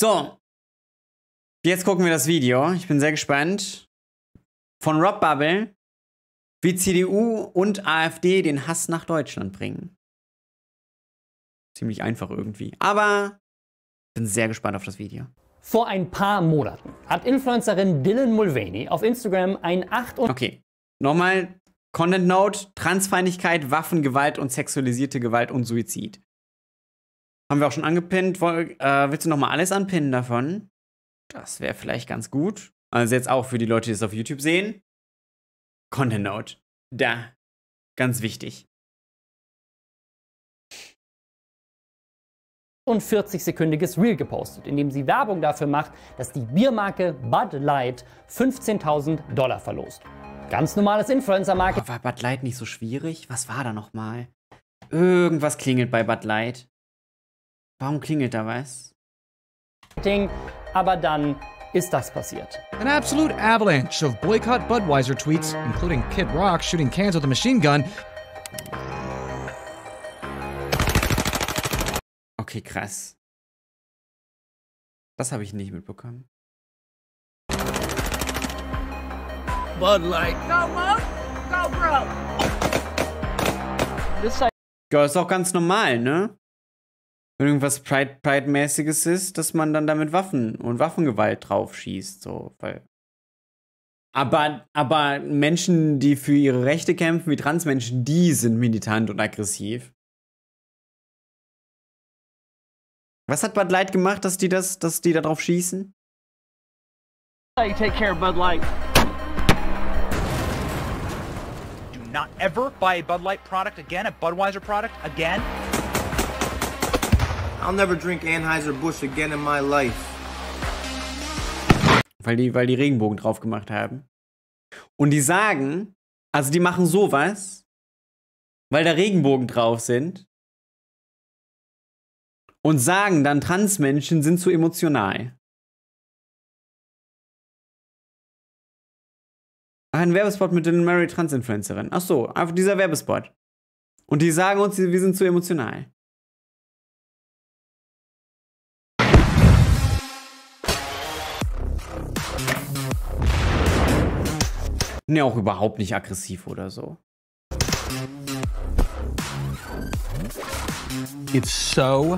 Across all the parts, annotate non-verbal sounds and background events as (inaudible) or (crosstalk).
So. Jetzt gucken wir das Video. Ich bin sehr gespannt. Von Rob Bubble, wie CDU und AfD den Hass nach Deutschland bringen. Ziemlich einfach irgendwie. Aber bin sehr gespannt auf das Video. Vor ein paar Monaten hat Influencerin Dylan Mulvaney auf Instagram ein 8 und Okay. Nochmal Content Note: Transfeindlichkeit, Waffengewalt und sexualisierte Gewalt und Suizid. Haben wir auch schon angepinnt. Woll, äh, willst du nochmal alles anpinnen davon? Das wäre vielleicht ganz gut. Also jetzt auch für die Leute, die es auf YouTube sehen. Content Note. Da. Ganz wichtig. und 40-sekündiges Reel gepostet, in dem sie Werbung dafür macht, dass die Biermarke Bud Light 15.000 Dollar verlost. Ganz normales Influencer-Marketing, War Bud Light nicht so schwierig? Was war da nochmal? Irgendwas klingelt bei Bud Light. Warum klingelt da was? aber dann ist das passiert. An absolute avalanche of boycott Budweiser tweets, including Kid Rock shooting cans with a machine gun, Okay, krass. Das habe ich nicht mitbekommen. Bud Light. Ja, ist auch ganz normal, ne? Wenn irgendwas Pride- Pride-mäßiges ist, dass man dann damit Waffen und Waffengewalt drauf schießt, so, weil. Aber, aber Menschen, die für ihre Rechte kämpfen, wie Transmenschen, die sind militant und aggressiv. Was hat Bud Light gemacht, dass die das, dass die da drauf schießen? you take care of Bud Light. Do not ever buy a Bud Light product again, a Budweiser product again. I'll never drink Anheuser-Busch again in my life. Weil die, weil die Regenbogen drauf gemacht haben. Und die sagen, also die machen sowas, weil da Regenbogen drauf sind. Und sagen dann, Transmenschen sind zu emotional. Ein Werbespot mit den Mary Trans-Influencerin. Ach so, einfach dieser Werbespot. Und die sagen uns, wir sind zu emotional. Ja auch überhaupt nicht aggressiv oder so. It's so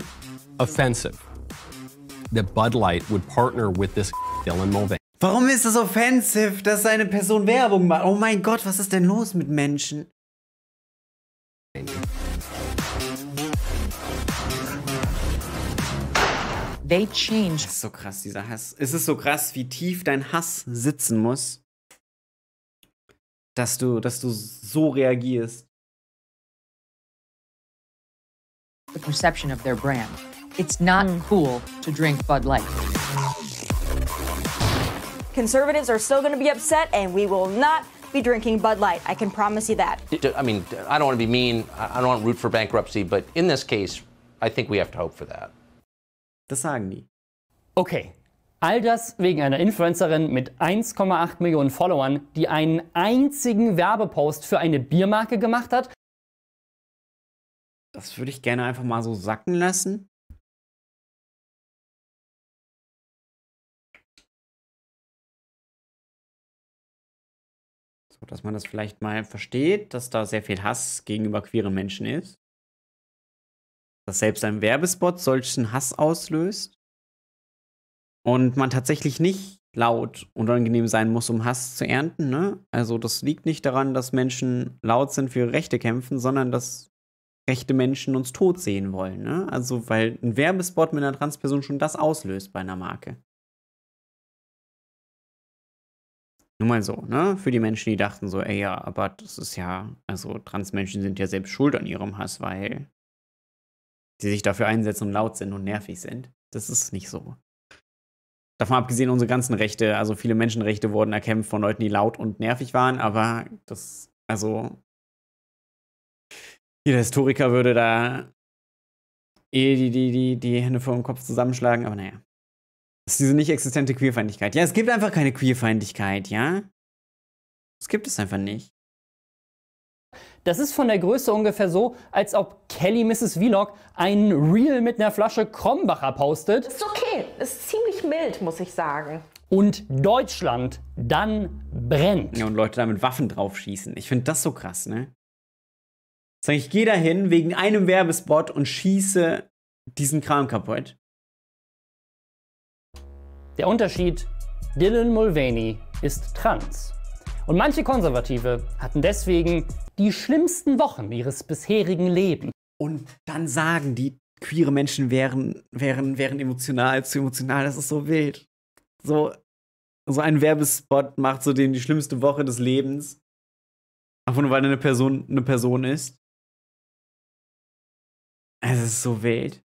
offensive that Bud Light would partner with this Dylan Mulvaney. Warum ist es offensive, dass eine Person Werbung macht? Oh mein Gott, was ist denn los mit Menschen? They changed Das ist so krass, dieser Hass. Es ist so krass, wie tief dein Hass sitzen muss, dass du, dass du so reagierst. the perception of their brand. It's not hmm. cool to drink Bud Light. Conservatives are still going to be upset, and we will not be drinking Bud Light. I can promise you that. I mean, I don't want to be mean. I I don't want to root for bankruptcy, but in this case, I think we have to hope for that. Das sagen die. Okay, all das wegen einer Influencerin mit 1,8 Millionen Followern, die einen einzigen Werbepost für eine Biermarke gemacht hat Das würde ich gerne einfach mal so sacken lassen. So, dass man das vielleicht mal versteht, dass da sehr viel Hass gegenüber queeren Menschen ist. Dass selbst ein Werbespot solchen Hass auslöst. Und man tatsächlich nicht laut und unangenehm sein muss, um Hass zu ernten. Ne? Also das liegt nicht daran, dass Menschen laut sind für Rechte kämpfen, sondern dass rechte Menschen uns tot sehen wollen. Ne? Also weil ein Werbespot mit einer Transperson schon das auslöst bei einer Marke. Nur mal so, ne? Für die Menschen, die dachten so, ey ja, aber das ist ja, also Transmenschen sind ja selbst schuld an ihrem Hass, weil die sich dafür einsetzen und laut sind und nervig sind. Das ist nicht so. Davon abgesehen, unsere ganzen Rechte, also viele Menschenrechte wurden erkämpft von Leuten, die laut und nervig waren, aber das, also jeder Historiker würde da eh die, die, die, die Hände vor dem Kopf zusammenschlagen, aber naja. Das ist diese nicht existente Queerfeindlichkeit. Ja, es gibt einfach keine Queerfeindlichkeit, ja? Das gibt es einfach nicht. Das ist von der Größe ungefähr so, als ob Kelly Mrs. Vlog ein Reel mit einer Flasche Krombacher postet. Ist okay, ist ziemlich mild, muss ich sagen. Und Deutschland dann brennt. Ja, und Leute da mit Waffen draufschießen. Ich finde das so krass, ne? Sag ich, gehe da hin wegen einem Werbespot und schieße diesen Kram kaputt. Der Unterschied, Dylan Mulvaney ist trans. Und manche Konservative hatten deswegen die schlimmsten Wochen ihres bisherigen Lebens. Und dann sagen die, queere Menschen wären, wären, wären emotional, zu emotional, das ist so wild. So, so ein Werbespot macht so den die schlimmste Woche des Lebens. Einfach nur weil eine Person eine Person ist. Es ist so wild.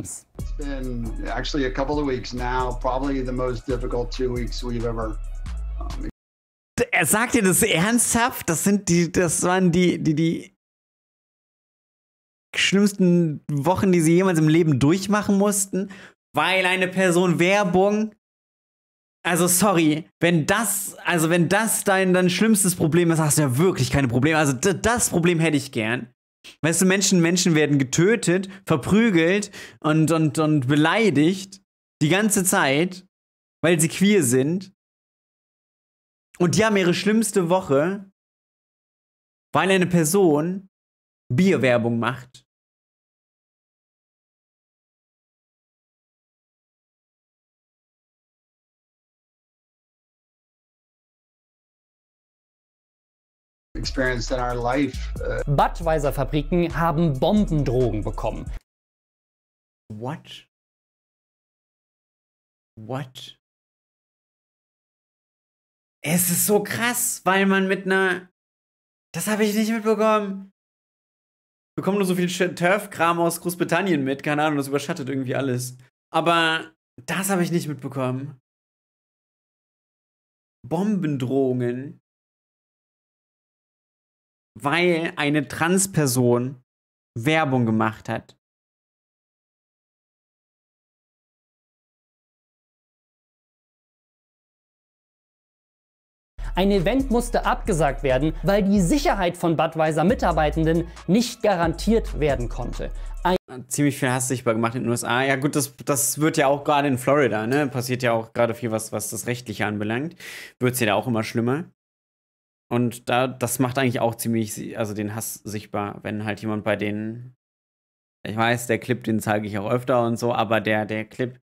It's been actually a couple of weeks now, probably the most difficult two weeks we've ever. Um, er sagt dir das ernsthaft? Das sind die, das waren die, die, die schlimmsten Wochen, die sie jemals im Leben durchmachen mussten, weil eine Person Werbung. Also sorry, wenn das, also wenn das dein, dein schlimmstes Problem ist, hast du ja wirklich keine Probleme. Also das Problem hätte ich gern. Weißt du, Menschen, Menschen werden getötet, verprügelt und, und, und beleidigt die ganze Zeit, weil sie queer sind. Und die haben ihre schlimmste Woche, weil eine Person Bierwerbung macht. Experienced in our life. Uh, Budweiser-Fabriken haben Bombendrogen bekommen. What? What? Es ist so krass, weil man mit einer. Das habe ich nicht mitbekommen. Ich bekomme nur so viel Turf-Kram aus Großbritannien mit. Keine Ahnung, das überschattet irgendwie alles. Aber das habe ich nicht mitbekommen. Bombendrohungen weil eine Transperson Werbung gemacht hat. Ein Event musste abgesagt werden, weil die Sicherheit von Budweiser-Mitarbeitenden nicht garantiert werden konnte. Ein Ziemlich viel Hass sichtbar gemacht in den USA. Ja gut, das, das wird ja auch gerade in Florida, ne? Passiert ja auch gerade viel, was, was das Rechtliche anbelangt. Wird es ja da auch immer schlimmer. Und da, das macht eigentlich auch ziemlich, also den Hass sichtbar, wenn halt jemand bei denen, ich weiß, der Clip, den zeige ich auch öfter und so, aber der, der Clip,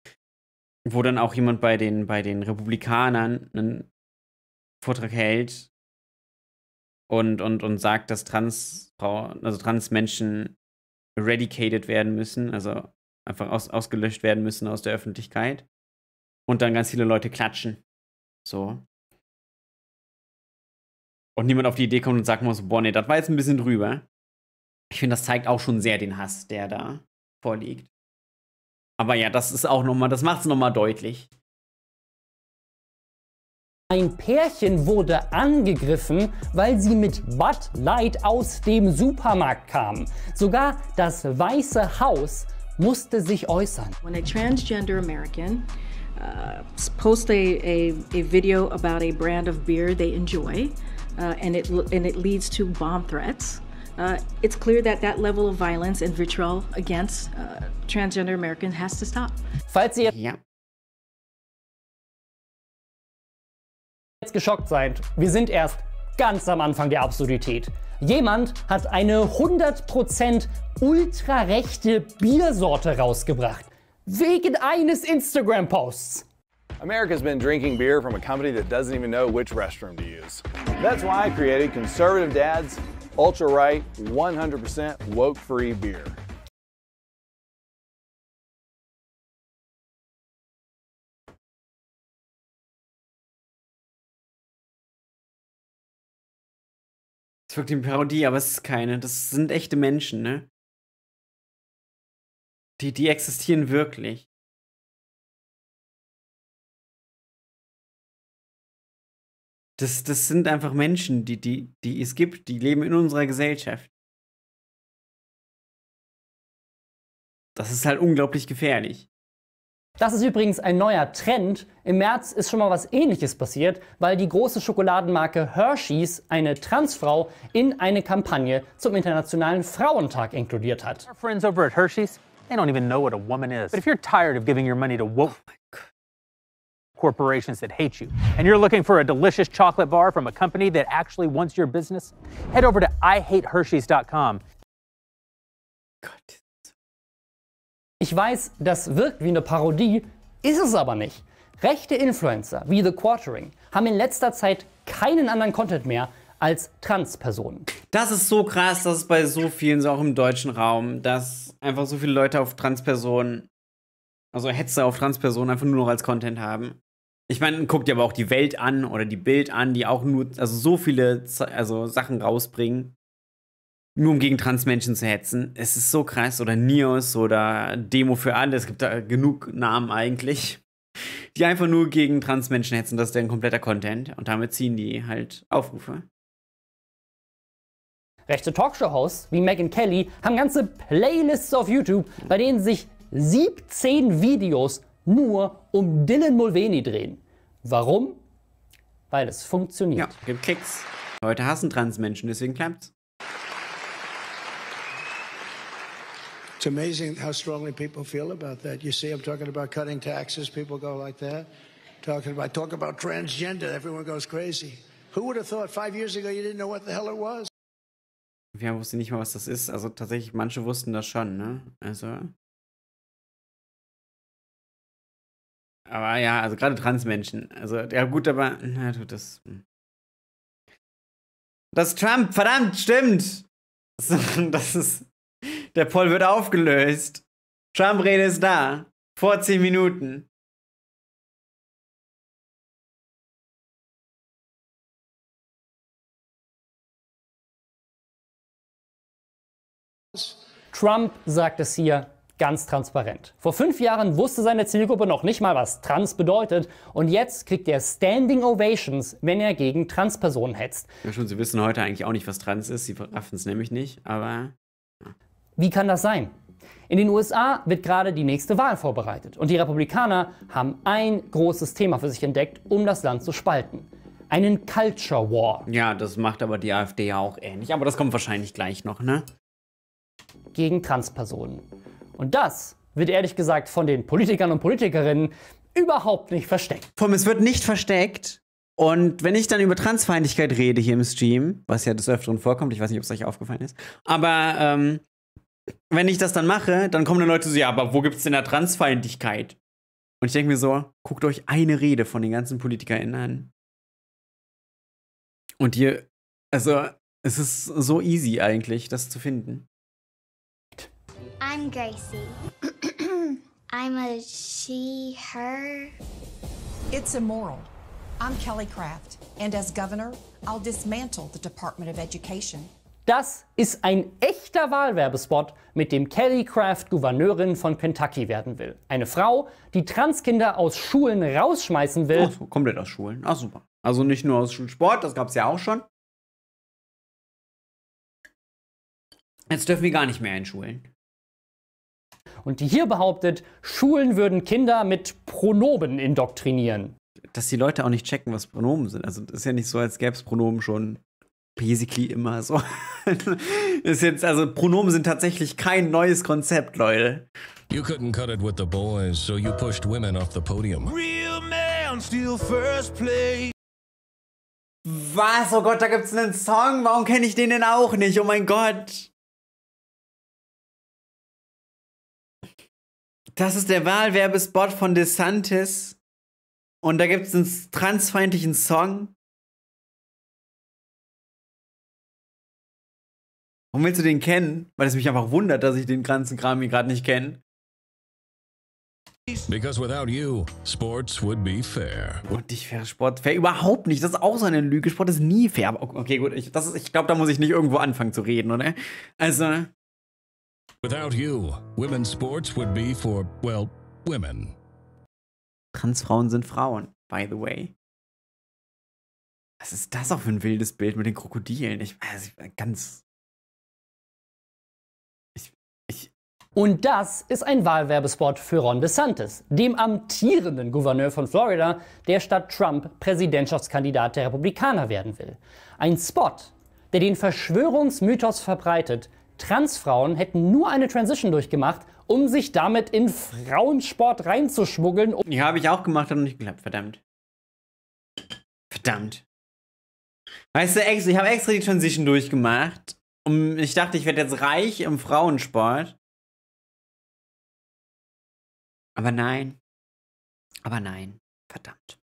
wo dann auch jemand bei den, bei den Republikanern einen Vortrag hält und, und, und sagt, dass Transfrauen, also Transmenschen eradicated werden müssen, also einfach aus, ausgelöscht werden müssen aus der Öffentlichkeit. Und dann ganz viele Leute klatschen. So und niemand auf die Idee kommt und sagt mal so, boah, nee, das war jetzt ein bisschen drüber. Ich finde, das zeigt auch schon sehr den Hass, der da vorliegt. Aber ja, das ist auch nochmal, das macht es nochmal deutlich. Ein Pärchen wurde angegriffen, weil sie mit Bud Light aus dem Supermarkt kamen. Sogar das Weiße Haus musste sich äußern. When a transgender American uh, posts a, a, a video about a brand of beer they enjoy, uh, and it and it leads to bomb threats. Uh, it's clear that that level of violence and vitriol against uh, transgender Americans has to stop. Falls ihr Ja. jetzt geschockt seid, wir sind erst ganz am Anfang der Absurdität. Jemand hat eine 100% ultrarechte Biersorte rausgebracht. Wegen eines Instagram-Posts. America's been drinking beer from a company that doesn't even know which restroom to use. That's why I created Conservative Dad's Ultra Right 100% woke free beer. Es wirkt wie Parodie, aber es ist keine. Das sind echte Menschen, ne? Die, die existieren wirklich. Das, das sind einfach Menschen, die, die, die es gibt, die leben in unserer Gesellschaft. Das ist halt unglaublich gefährlich. Das ist übrigens ein neuer Trend. Im März ist schon mal was ähnliches passiert, weil die große Schokoladenmarke Hershey's eine Transfrau in eine Kampagne zum Internationalen Frauentag inkludiert hat. Our friends over at Hershey's, they don't even know what a woman is. But if you're tired of giving your money to woke corporations that hate you, and you're looking for a delicious chocolate bar from a company that actually wants your business, head over to IHateHershey's.com. Ich weiß, das wirkt wie eine Parodie, ist es aber nicht. Rechte Influencer wie The Quartering haben in letzter Zeit keinen anderen Content mehr als Transpersonen. Das ist so krass, dass es bei so vielen, so auch im deutschen Raum, dass einfach so viele Leute auf Transpersonen, also Hetze auf Transpersonen einfach nur noch als Content haben. Ich meine, guck dir aber auch die Welt an oder die Bild an, die auch nur, also so viele also Sachen rausbringen, nur um gegen Transmenschen zu hetzen. Es ist so krass. Oder Nios oder Demo für alle. Es gibt da genug Namen eigentlich, die einfach nur gegen Transmenschen hetzen. Das ist deren kompletter Content. Und damit ziehen die halt Aufrufe. Rechte Talkshow-Hosts wie Megan Kelly haben ganze Playlists auf YouTube, bei denen sich 17 Videos nur um Dylan Mulvaney drehen. Warum? Weil es funktioniert. Ja, gibt Kicks. Leute hassen Transmenschen, deswegen klappt's. It's amazing how strongly people feel about that. You see, I'm talking about cutting taxes, people go like that. Talking about talk about transgender, everyone goes crazy. Who would have thought five years ago you didn't know what the hell it was? Wir wussten nicht mal, was das ist. Also tatsächlich, manche wussten das schon, ne? Also. Aber ja, also gerade Transmenschen. Also, ja gut, aber. Na, du, das. hm. Das Trump, verdammt, stimmt! (laughs) Das ist. Der Poll wird aufgelöst. Trump-Rede ist da. Vor 10 Minuten. Trump sagt es hier ganz transparent. Vor fünf Jahren wusste seine Zielgruppe noch nicht mal, was trans bedeutet. Und jetzt kriegt er Standing Ovations, wenn er gegen Transpersonen hetzt. Ja, schon, sie wissen heute eigentlich auch nicht, was trans ist. Sie raffen es nämlich nicht, aber. Wie kann das sein? In den USA wird gerade die nächste Wahl vorbereitet und die Republikaner haben ein großes Thema für sich entdeckt, um das Land zu spalten. Einen Culture War. Ja, das macht aber die AfD ja auch ähnlich. Aber das kommt wahrscheinlich gleich noch, ne? Gegen Transpersonen. Und das wird ehrlich gesagt von den Politikern und Politikerinnen überhaupt nicht versteckt. Allem, es wird nicht versteckt. Und wenn ich dann über Transfeindlichkeit rede hier im Stream, was ja des Öfteren vorkommt, ich weiß nicht, ob es euch aufgefallen ist, aber ähm, wenn ich das dann mache, dann kommen dann Leute so, ja, aber wo gibt es denn da Transfeindlichkeit? Und ich denke mir so, guckt euch eine Rede von den ganzen PolitikerInnen an. Und ihr, also, es ist so easy eigentlich, das zu finden. I'm Gracie. (clears throat) I'm a she, her. It's immoral. I'm Kelly Craft, and as governor, I'll dismantle the Department of Education. Das ist ein echter Wahlwerbespot, mit dem Kelly Craft Gouverneurin von Kentucky werden will. Eine Frau, die Transkinder aus Schulen rausschmeißen will. Ach so, komplett aus Schulen. Ach super. Also nicht nur aus Schulsport, das gab es ja auch schon. Jetzt dürfen wir gar nicht mehr in Schulen. Und die hier behauptet, Schulen würden Kinder mit Pronomen indoktrinieren. Dass die Leute auch nicht checken, was Pronomen sind. Also das ist ja nicht so, als gäbe es Pronomen schon basically immer so. (laughs) ist jetzt, also Pronomen sind tatsächlich kein neues Konzept, Leute. You couldn't cut it with the boys, so you pushed women off the podium. Real man still first place. Was? Oh Gott, da gibt's einen Song. Warum kenne ich den denn auch nicht? Oh mein Gott. Das ist der Wahlwerbespot von DeSantis. Und da gibt's einen transfeindlichen Song. Warum willst du den kennen? Weil es mich einfach wundert, dass ich den ganzen Kram hier gerade nicht kenne. Because without you, sports would be fair. Und nicht fair Sport. Fair überhaupt nicht. Das ist auch so eine Lüge. Sport ist nie fair. Okay, gut. Ich, das ist, ich glaube, da muss ich nicht irgendwo anfangen zu reden, oder? Also. Without you, women's sports would be for, well, women. Transfrauen sind Frauen, by the way. Was ist das auch für ein wildes Bild mit den Krokodilen? Ich weiß, ganz. Ich. Ich. Und das ist ein Wahlwerbespot für Ron DeSantis, dem amtierenden Gouverneur von Florida, der statt Trump Präsidentschaftskandidat der Republikaner werden will. Ein Spot, der den Verschwörungsmythos verbreitet, Transfrauen hätten nur eine Transition durchgemacht, um sich damit in Frauensport reinzuschmuggeln. Die habe ich auch gemacht und nicht geklappt, verdammt. Verdammt. Weißt du, ich habe extra die Transition durchgemacht. Um, ich dachte, ich werde jetzt reich im Frauensport. Aber nein. Aber nein. Verdammt.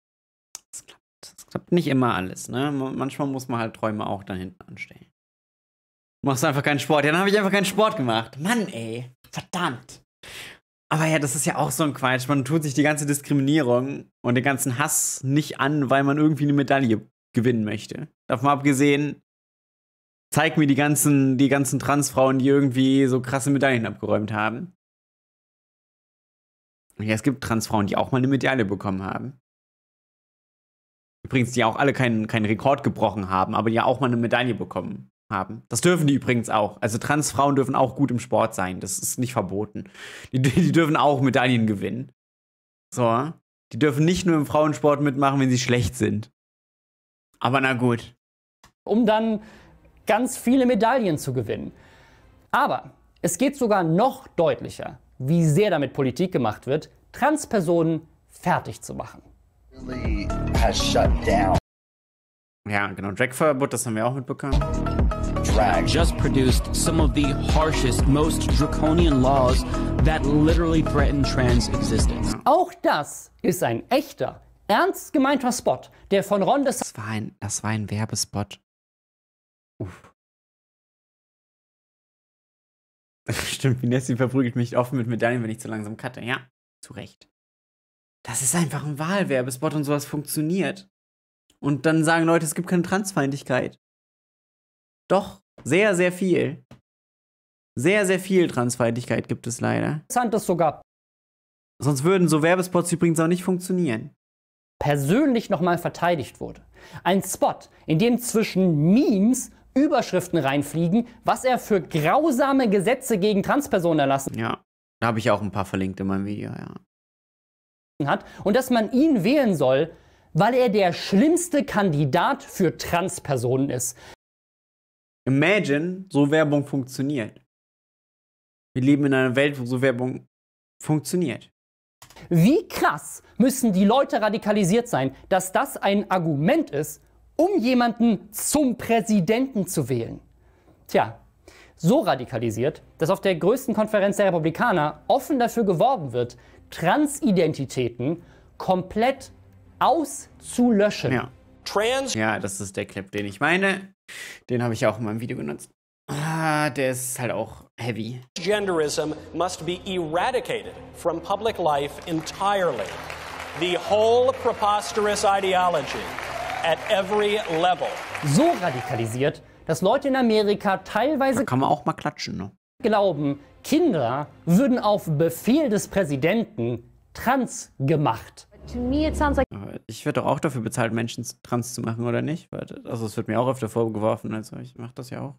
Das klappt. Das klappt nicht immer alles, ne? Manchmal muss man halt Träume auch dann hinten anstellen. Machst einfach keinen Sport. Ja, dann habe ich einfach keinen Sport gemacht. Mann, ey. Verdammt. Aber ja, das ist ja auch so ein Quatsch. Man tut sich die ganze Diskriminierung und den ganzen Hass nicht an, weil man irgendwie eine Medaille gewinnen möchte. Davon abgesehen, zeig mir die ganzen, die ganzen Transfrauen, die irgendwie so krasse Medaillen abgeräumt haben. Ja, es gibt Transfrauen, die auch mal eine Medaille bekommen haben. Übrigens, die auch alle keinen, keinen Rekord gebrochen haben, aber die auch mal eine Medaille bekommen haben. Das dürfen die übrigens auch. Also Transfrauen dürfen auch gut im Sport sein. Das ist nicht verboten. Die, die dürfen auch Medaillen gewinnen. So. Die dürfen nicht nur im Frauensport mitmachen, wenn sie schlecht sind. Aber na gut. Um dann ganz viele Medaillen zu gewinnen. Aber es geht sogar noch deutlicher, wie sehr damit Politik gemacht wird, Transpersonen fertig zu machen. Ja, genau. Dragverbot, das haben wir auch mitbekommen. Drag just produced some of the harshest, most draconian laws that literally threaten trans existence. Auch das ist ein echter, ernst gemeinter Spot, der von Ron DeSantis. Das war ein, das war ein Werbespot. Uff. (laughs) Stimmt, Vinessi verprügelt mich offen mit Medaillen, wenn ich zu langsam cutte. Ja, zu Recht. Das ist einfach ein Wahlwerbespot und sowas funktioniert. Und dann sagen Leute, es gibt keine Transfeindlichkeit. Doch, sehr, sehr viel. Sehr, sehr viel Transfeindlichkeit gibt es leider. DeSantis sogar Sonst würden so Werbespots übrigens auch nicht funktionieren. persönlich nochmal verteidigt wurde. Ein Spot, in dem zwischen Memes Überschriften reinfliegen, was er für grausame Gesetze gegen Transpersonen erlassen Ja, da habe ich auch ein paar verlinkt in meinem Video, ja. hat und dass man ihn wählen soll, weil er der schlimmste Kandidat für Transpersonen ist. Imagine, so Werbung funktioniert. Wir leben in einer Welt, wo so Werbung funktioniert. Wie krass müssen die Leute radikalisiert sein, dass das ein Argument ist, um jemanden zum Präsidenten zu wählen? Tja, so radikalisiert, dass auf der größten Konferenz der Republikaner offen dafür geworben wird, Transidentitäten komplett auszulöschen. Ja. Trans. Ja, das ist der Clip, den ich meine. Den habe ich auch in meinem Video genutzt. Ah, der ist halt auch heavy. Genderism must be eradicated from public life entirely. The whole preposterous ideology at every level. So radikalisiert, dass Leute in Amerika teilweise Da kann man auch mal klatschen, ne? glauben, Kinder würden auf Befehl des Präsidenten trans gemacht. To me, it sounds like Aber Ich werde doch auch dafür bezahlt, Menschen trans zu machen, oder nicht? Also, es wird mir auch öfter vorgeworfen. Also, ich mache das ja auch.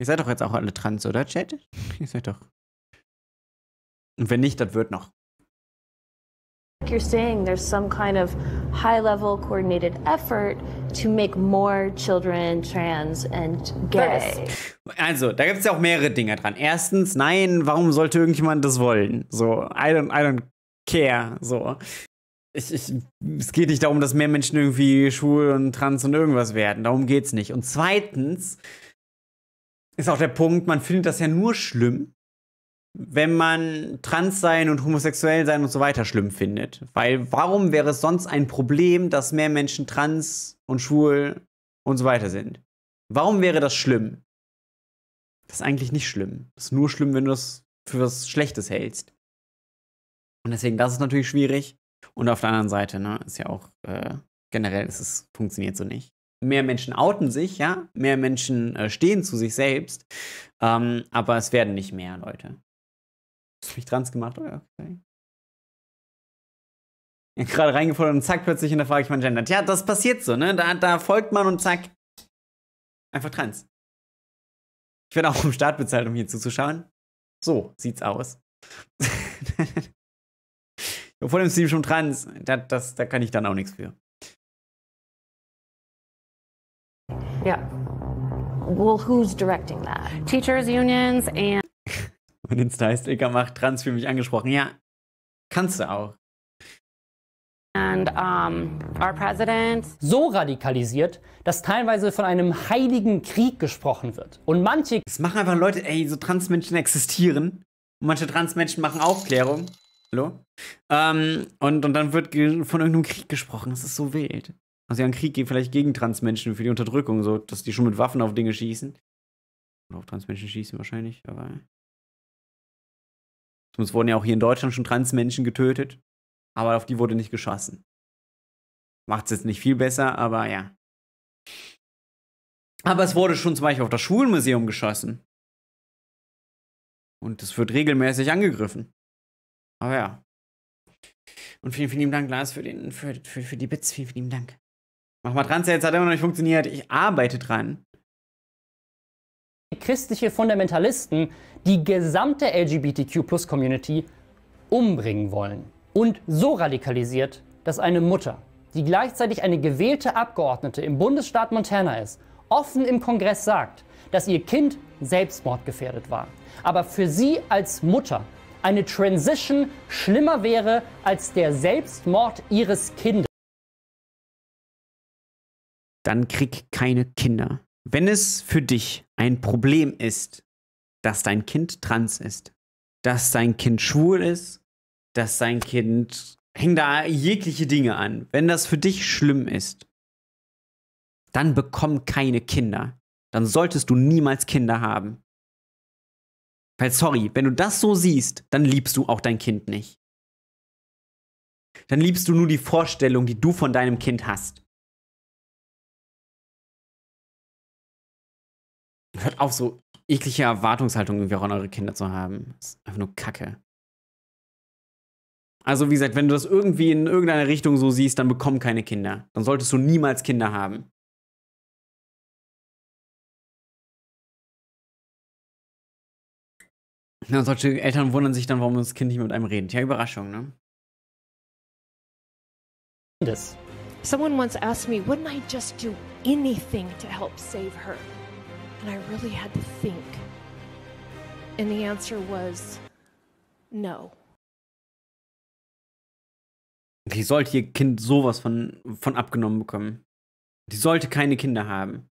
Ihr seid doch jetzt auch alle trans, oder, Chat? (laughs) Ihr seid doch. Und wenn nicht, das wird noch. you're saying there's some kind of high level coordinated effort to make more children trans and gay. Also, da gibt es ja auch mehrere Dinge dran. Erstens, nein, warum sollte irgendjemand das wollen? So, I don't, I don't care. So. Ich, ich, es geht nicht darum, dass mehr Menschen irgendwie schwul und trans und irgendwas werden. Darum geht's nicht. Und zweitens ist auch der Punkt, man findet das ja nur schlimm, wenn man trans sein und homosexuell sein und so weiter schlimm findet. Weil warum wäre es sonst ein Problem, dass mehr Menschen trans und schwul und so weiter sind? Warum wäre das schlimm? Das ist eigentlich nicht schlimm. Das ist nur schlimm, wenn du das für was Schlechtes hältst. Und deswegen, das ist natürlich schwierig. Und auf der anderen Seite, ne, ist ja auch äh, generell, ist es funktioniert so nicht. Mehr Menschen outen sich, ja, mehr Menschen äh, stehen zu sich selbst, ähm, aber es werden nicht mehr Leute. Hast du mich trans gemacht, oder? Okay. Ja, Gerade reingefordert und zack, plötzlich hinterfrage ich mein Gender. Ja, das passiert so, ne? Da, da folgt man und zack. Einfach trans. Ich werde auch vom Staat bezahlt, um hier zuzuschauen. So sieht's aus. (laughs) Vor dem Stream schon trans, das, das, da kann ich dann auch nichts für. Yeah. Well, who's directing that? Teachers unions and Und den Style-Sticker macht trans für mich angesprochen. Ja, kannst du auch. and um, our president. So radikalisiert, dass teilweise von einem heiligen Krieg gesprochen wird. Und manche. Das machen einfach Leute, ey, so Transmenschen existieren. Und manche Transmenschen machen Aufklärung. Hallo? Ähm, und, und dann wird von irgendeinem Krieg gesprochen. Das ist so wild. Also ja, ein Krieg geht vielleicht gegen Transmenschen für die Unterdrückung, so dass die schon mit Waffen auf Dinge schießen. Oder auf Transmenschen schießen wahrscheinlich, aber. Es wurden ja auch hier in Deutschland schon Transmenschen getötet, aber auf die wurde nicht geschossen. Macht es jetzt nicht viel besser, aber ja. Aber es wurde schon zum Beispiel auf das Schulmuseum geschossen. Und es wird regelmäßig angegriffen. Aber ja. Und vielen, vielen Dank, Lars, für, den, für, für, für die Bits. Vielen, vielen Dank. Mach mal dran, jetzt hat immer noch nicht funktioniert. Ich arbeite dran. Christliche Fundamentalisten die gesamte LGBTQ-Plus-Community umbringen wollen. Und so radikalisiert, dass eine Mutter, die gleichzeitig eine gewählte Abgeordnete im Bundesstaat Montana ist, offen im Kongress sagt, dass ihr Kind selbstmordgefährdet war. Aber für sie als Mutter eine Transition schlimmer wäre als der Selbstmord ihres Kindes. Dann krieg keine Kinder. Wenn es für dich ein Problem ist, dass dein Kind trans ist, dass dein Kind schwul ist, dass dein Kind hängen da jegliche Dinge an. Wenn das für dich schlimm ist, dann bekomm keine Kinder. Dann solltest du niemals Kinder haben. Weil, sorry, wenn du das so siehst, dann liebst du auch dein Kind nicht. Dann liebst du nur die Vorstellung, die du von deinem Kind hast. Hört auf, so eklige Erwartungshaltung irgendwie auch an eure Kinder zu haben. Das ist einfach nur Kacke. Also, wie gesagt, wenn du das irgendwie in irgendeiner Richtung so siehst, dann bekomm keine Kinder. Dann solltest du niemals Kinder haben. Ja, solche Eltern wundern sich dann, warum das Kind nicht mit einem redet. Ja, Überraschung, ne? Das. Someone once asked me, wouldn't I just do anything to help save her? And I really had to think. And the answer was no. Die sollte ihr Kind sowas von, von abgenommen bekommen. Die sollte keine Kinder haben.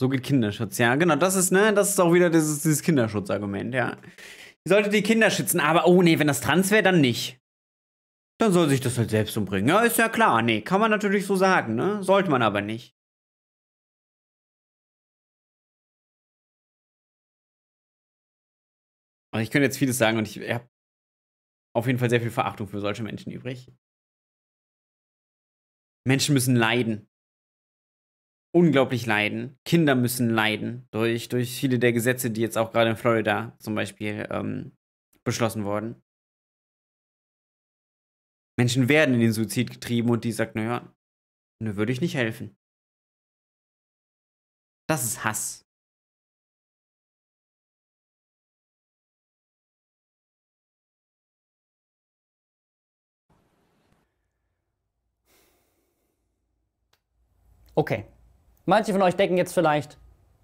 So geht Kinderschutz, ja, genau. Das ist, ne, das ist auch wieder dieses, dieses Kinderschutzargument, ja. Die sollte die Kinder schützen, aber oh nee, wenn das trans wäre, dann nicht. Dann soll sich das halt selbst umbringen. Ja, ist ja klar. Nee, kann man natürlich so sagen, ne? Sollte man aber nicht. Also ich könnte jetzt vieles sagen und ich habe auf jeden Fall sehr viel Verachtung für solche Menschen übrig. Menschen müssen leiden. Unglaublich leiden. Kinder müssen leiden durch, durch viele der Gesetze, die jetzt auch gerade in Florida zum Beispiel ähm, beschlossen wurden. Menschen werden in den Suizid getrieben und die sagt, naja, nur würde ich nicht helfen. Das ist Hass. Okay. Manche von euch denken jetzt vielleicht,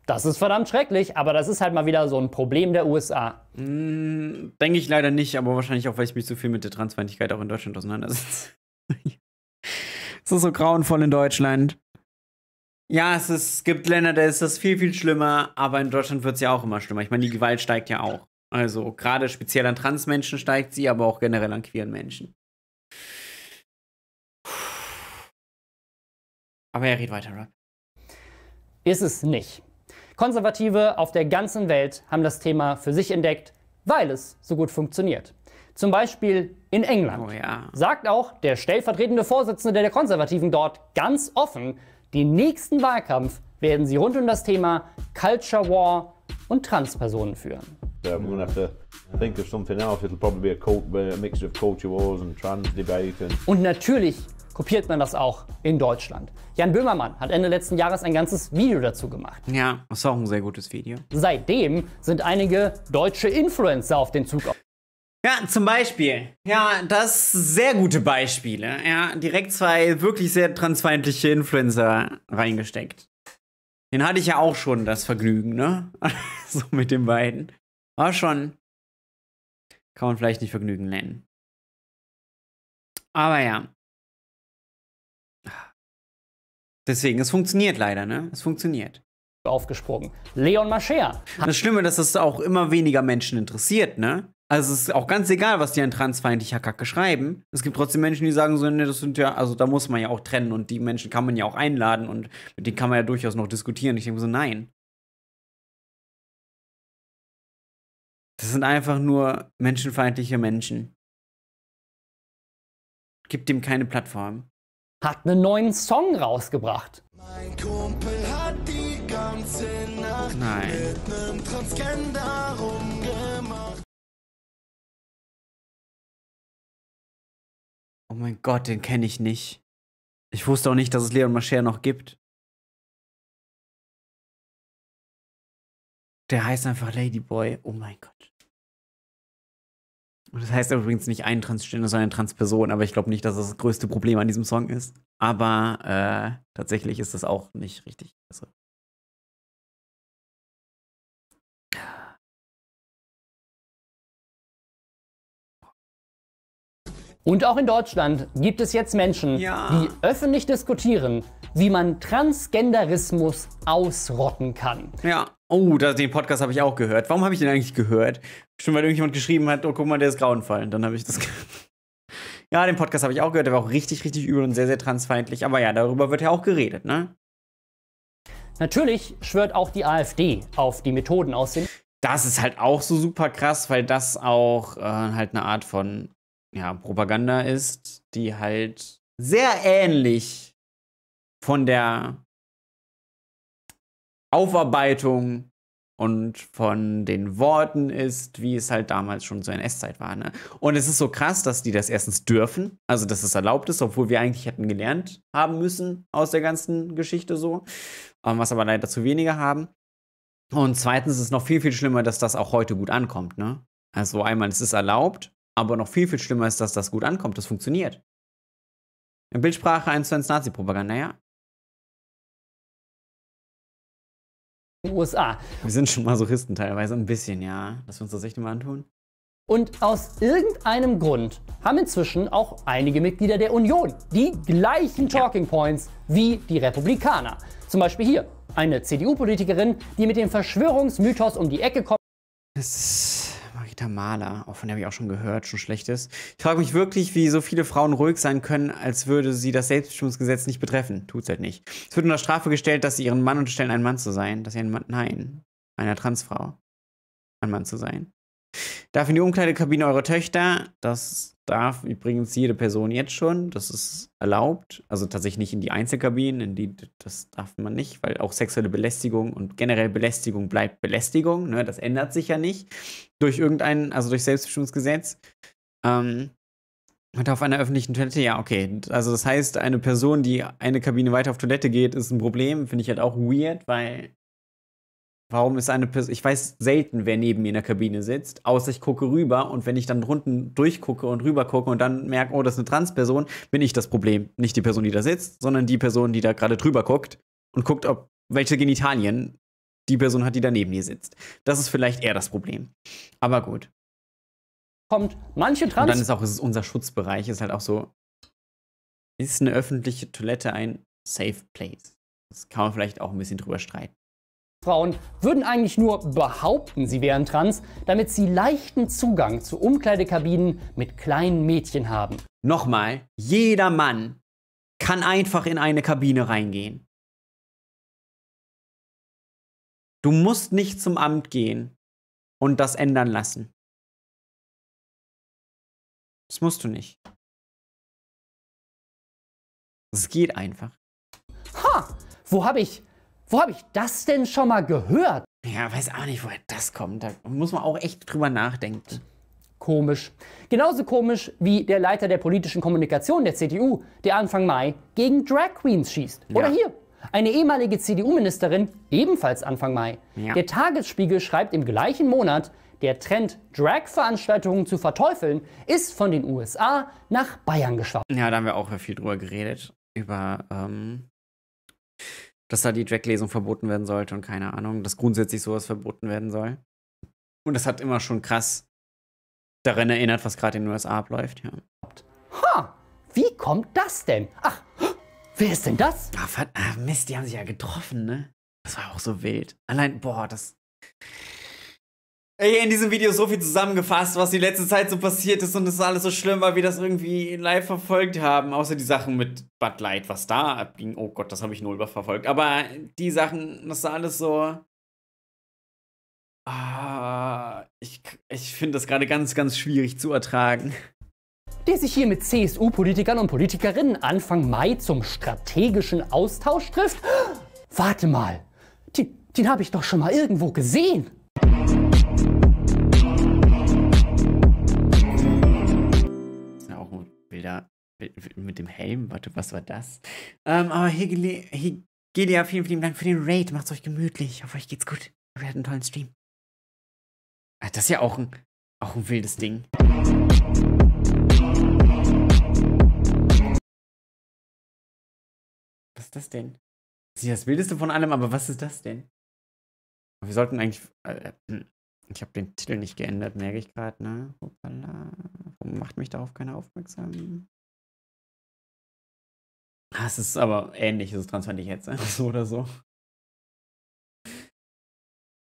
das ist verdammt schrecklich, aber das ist halt mal wieder so ein Problem der USA. Mm, Denke ich leider nicht, aber wahrscheinlich auch, weil ich mich so viel mit der Transfeindlichkeit auch in Deutschland auseinandersetze. (laughs) es ist so grauenvoll in Deutschland. Ja, es, ist, es gibt Länder, da ist das viel, viel schlimmer, aber in Deutschland wird es ja auch immer schlimmer. Ich meine, die Gewalt steigt ja auch. Also gerade speziell an Transmenschen steigt sie, aber auch generell an queeren Menschen. Aber er redet weiter, Rob. Ist es nicht. Konservative auf der ganzen Welt haben das Thema für sich entdeckt, weil es so gut funktioniert. Zum Beispiel in England. Oh ja. Sagt auch der stellvertretende Vorsitzende der Konservativen dort ganz offen, den nächsten Wahlkampf werden sie rund um das Thema Culture War und Transpersonen führen. So we're going to have to think of something else. It'll probably be a, cult, a mixture of culture wars and trans debate. And Und natürlich kopiert man das auch in Deutschland. Jan Böhmermann hat Ende letzten Jahres ein ganzes Video dazu gemacht. Ja, das war auch ein sehr gutes Video. Seitdem sind einige deutsche Influencer auf den Zug Ja, zum Beispiel. Ja, das sehr gute Beispiele. Ja, direkt zwei wirklich sehr transfeindliche Influencer reingesteckt. Den hatte ich ja auch schon das Vergnügen, ne? (laughs) so mit den beiden. War schon. Kann man vielleicht nicht Vergnügen nennen. Aber ja. Deswegen, es funktioniert leider, ne? Es funktioniert. Aufgesprungen. Leon Mascher. Das Schlimme, dass es auch immer weniger Menschen interessiert, ne? Also es ist auch ganz egal, was die an transfeindlicher Kacke schreiben. Es gibt trotzdem Menschen, die sagen so, ne, das sind ja, also da muss man ja auch trennen und die Menschen kann man ja auch einladen und mit denen kann man ja durchaus noch diskutieren. Ich denke so, nein. Das sind einfach nur menschenfeindliche Menschen. Gibt dem keine Plattform. Hat einen neuen Song rausgebracht. Mein Kumpel hat die ganze Nacht Nein. mit nem Transgender rumgemacht. Oh mein Gott, den kenne ich nicht. Ich wusste auch nicht, dass es Leon Mascher noch gibt. Der heißt einfach Ladyboy. Oh mein Gott. Das heißt übrigens nicht ein Transgender, sondern eine Transperson, aber ich glaube nicht, dass das das größte Problem an diesem Song ist. Aber äh, tatsächlich ist das auch nicht richtig. Also, Und auch in Deutschland gibt es jetzt Menschen, Ja. die öffentlich diskutieren, wie man Transgenderismus ausrotten kann. ja. Oh, da, den Podcast habe ich auch gehört. Warum habe ich den eigentlich gehört? Bestimmt, weil irgendjemand geschrieben hat, oh, guck mal, der ist grauenvoll. Dann habe ich das. (laughs) ja, den Podcast habe ich auch gehört. Der war auch richtig, richtig übel und sehr, sehr transfeindlich. Aber ja, darüber wird ja auch geredet, ne? Natürlich schwört auch die AfD auf die Methoden aus dem Das ist halt auch so super krass, weil das auch äh, halt eine Art von ja, Propaganda ist, die halt sehr ähnlich von der Aufarbeitung und von den Worten ist, wie es halt damals schon zur NS-Zeit war. Ne? Und es ist so krass, dass die das erstens dürfen, also dass es erlaubt ist, obwohl wir eigentlich hätten gelernt haben müssen aus der ganzen Geschichte so, ähm, was aber leider zu wenige haben. Und zweitens ist es noch viel, viel schlimmer, dass das auch heute gut ankommt. Ne? Also einmal, es ist erlaubt, aber noch viel, viel schlimmer ist, dass das gut ankommt, das funktioniert. In Bildsprache 1 zu 1 Nazi-Propaganda, ja. USA. Wir sind schon Masochisten teilweise, ein bisschen, ja. Dass wir uns das echt immer antun. Und aus irgendeinem Grund haben inzwischen auch einige Mitglieder der Union die gleichen Talking Points wie die Republikaner. Zum Beispiel hier eine CDU-Politikerin, die mit dem Verschwörungsmythos um die Ecke kommt. Marita Mahler, auch von der habe ich auch schon gehört, schon schlechtes. Ich frage mich wirklich, wie so viele Frauen ruhig sein können, als würde sie das Selbstbestimmungsgesetz nicht betreffen. Tut's halt nicht. Es wird unter Strafe gestellt, dass sie ihren Mann unterstellen, ein Mann zu sein. Dass sie ein Mann, nein, einer Transfrau, ein Mann zu sein. Darf in die Umkleidekabine eurer Töchter, das darf übrigens jede Person jetzt schon, das ist erlaubt. Also tatsächlich nicht in die Einzelkabinen, in die, das darf man nicht, weil auch sexuelle Belästigung und generell Belästigung bleibt Belästigung, ne? das ändert sich ja nicht durch irgendein, also durch Selbstbestimmungsgesetz. Ähm, und auf einer öffentlichen Toilette, ja, okay. Also das heißt, eine Person, die eine Kabine weiter auf Toilette geht, ist ein Problem. Finde ich halt auch weird, weil Warum ist eine Person, ich weiß selten, wer neben mir in der Kabine sitzt, außer ich gucke rüber und wenn ich dann unten durchgucke und rüber gucke und dann merke, oh, das ist eine Transperson, bin ich das Problem. Nicht die Person, die da sitzt, sondern die Person, die da gerade drüber guckt und guckt, ob welche Genitalien die Person hat, die da neben ihr sitzt. Das ist vielleicht eher das Problem. Aber gut. kommt manche Und dann Trans ist auch es ist unser Schutzbereich, ist halt auch so, ist eine öffentliche Toilette ein Safe Place? Das kann man vielleicht auch ein bisschen drüber streiten. Frauen würden eigentlich nur behaupten, sie wären trans, damit sie leichten Zugang zu Umkleidekabinen mit kleinen Mädchen haben. Nochmal, jeder Mann kann einfach in eine Kabine reingehen. Du musst nicht zum Amt gehen und das ändern lassen. Das musst du nicht. Es geht einfach. Ha! Wo habe ich, wo habe ich das denn schon mal gehört? Ja, weiß auch nicht, woher das kommt. Da muss man auch echt drüber nachdenken. komisch. Genauso komisch wie der Leiter der politischen Kommunikation der CDU, der Anfang Mai gegen Drag Queens schießt. Oder Ja. hier, eine ehemalige CDU-Ministerin, ebenfalls Anfang Mai. Ja. Der Tagesspiegel schreibt im gleichen Monat, der Trend, Drag-Veranstaltungen zu verteufeln, ist von den USA nach Bayern geschwappt. Ja, da haben wir auch viel drüber geredet. Über, ähm, dass da die Drag-Lesung verboten werden sollte und keine Ahnung, dass grundsätzlich sowas verboten werden soll. Und das hat immer schon krass daran erinnert, was gerade in den USA abläuft, ja. Ha, wie kommt das denn? Ach, wer ist denn das? Ah, Mist, die haben sich ja getroffen, ne? Das war auch so wild. Allein, boah, das. Ey, in diesem Video so viel zusammengefasst, was die letzte Zeit so passiert ist und es alles so schlimm, weil wir das irgendwie live verfolgt haben. Außer die Sachen mit Bud Light, was da abging. Oh Gott, das habe ich null verfolgt. Aber die Sachen, das war alles so. Ah, ich ich finde das gerade ganz, ganz schwierig zu ertragen. der sich hier mit CSU-Politikern und Politikerinnen Anfang Mai zum strategischen Austausch trifft? Warte mal, den, den habe ich doch schon mal irgendwo gesehen. Das ja auch wild- Mit dem Helm, warte, was war das? Ähm, aber Hegelia, vielen, vielen Dank für den Raid. Macht's euch gemütlich. Ich hoffe, euch geht's gut. Wir hatten einen tollen Stream. Ah, Das ist ja auch ein, auch ein wildes Ding. Was ist das denn? Das ist nicht das Wildeste von allem, aber was ist das denn? Wir sollten eigentlich. Äh, ich habe den Titel nicht geändert, merke ich gerade, ne? Hoppala. Warum macht mich darauf keiner aufmerksam? Ah, es ist aber ähnlich, es ist transfand ich jetzt, so oder so.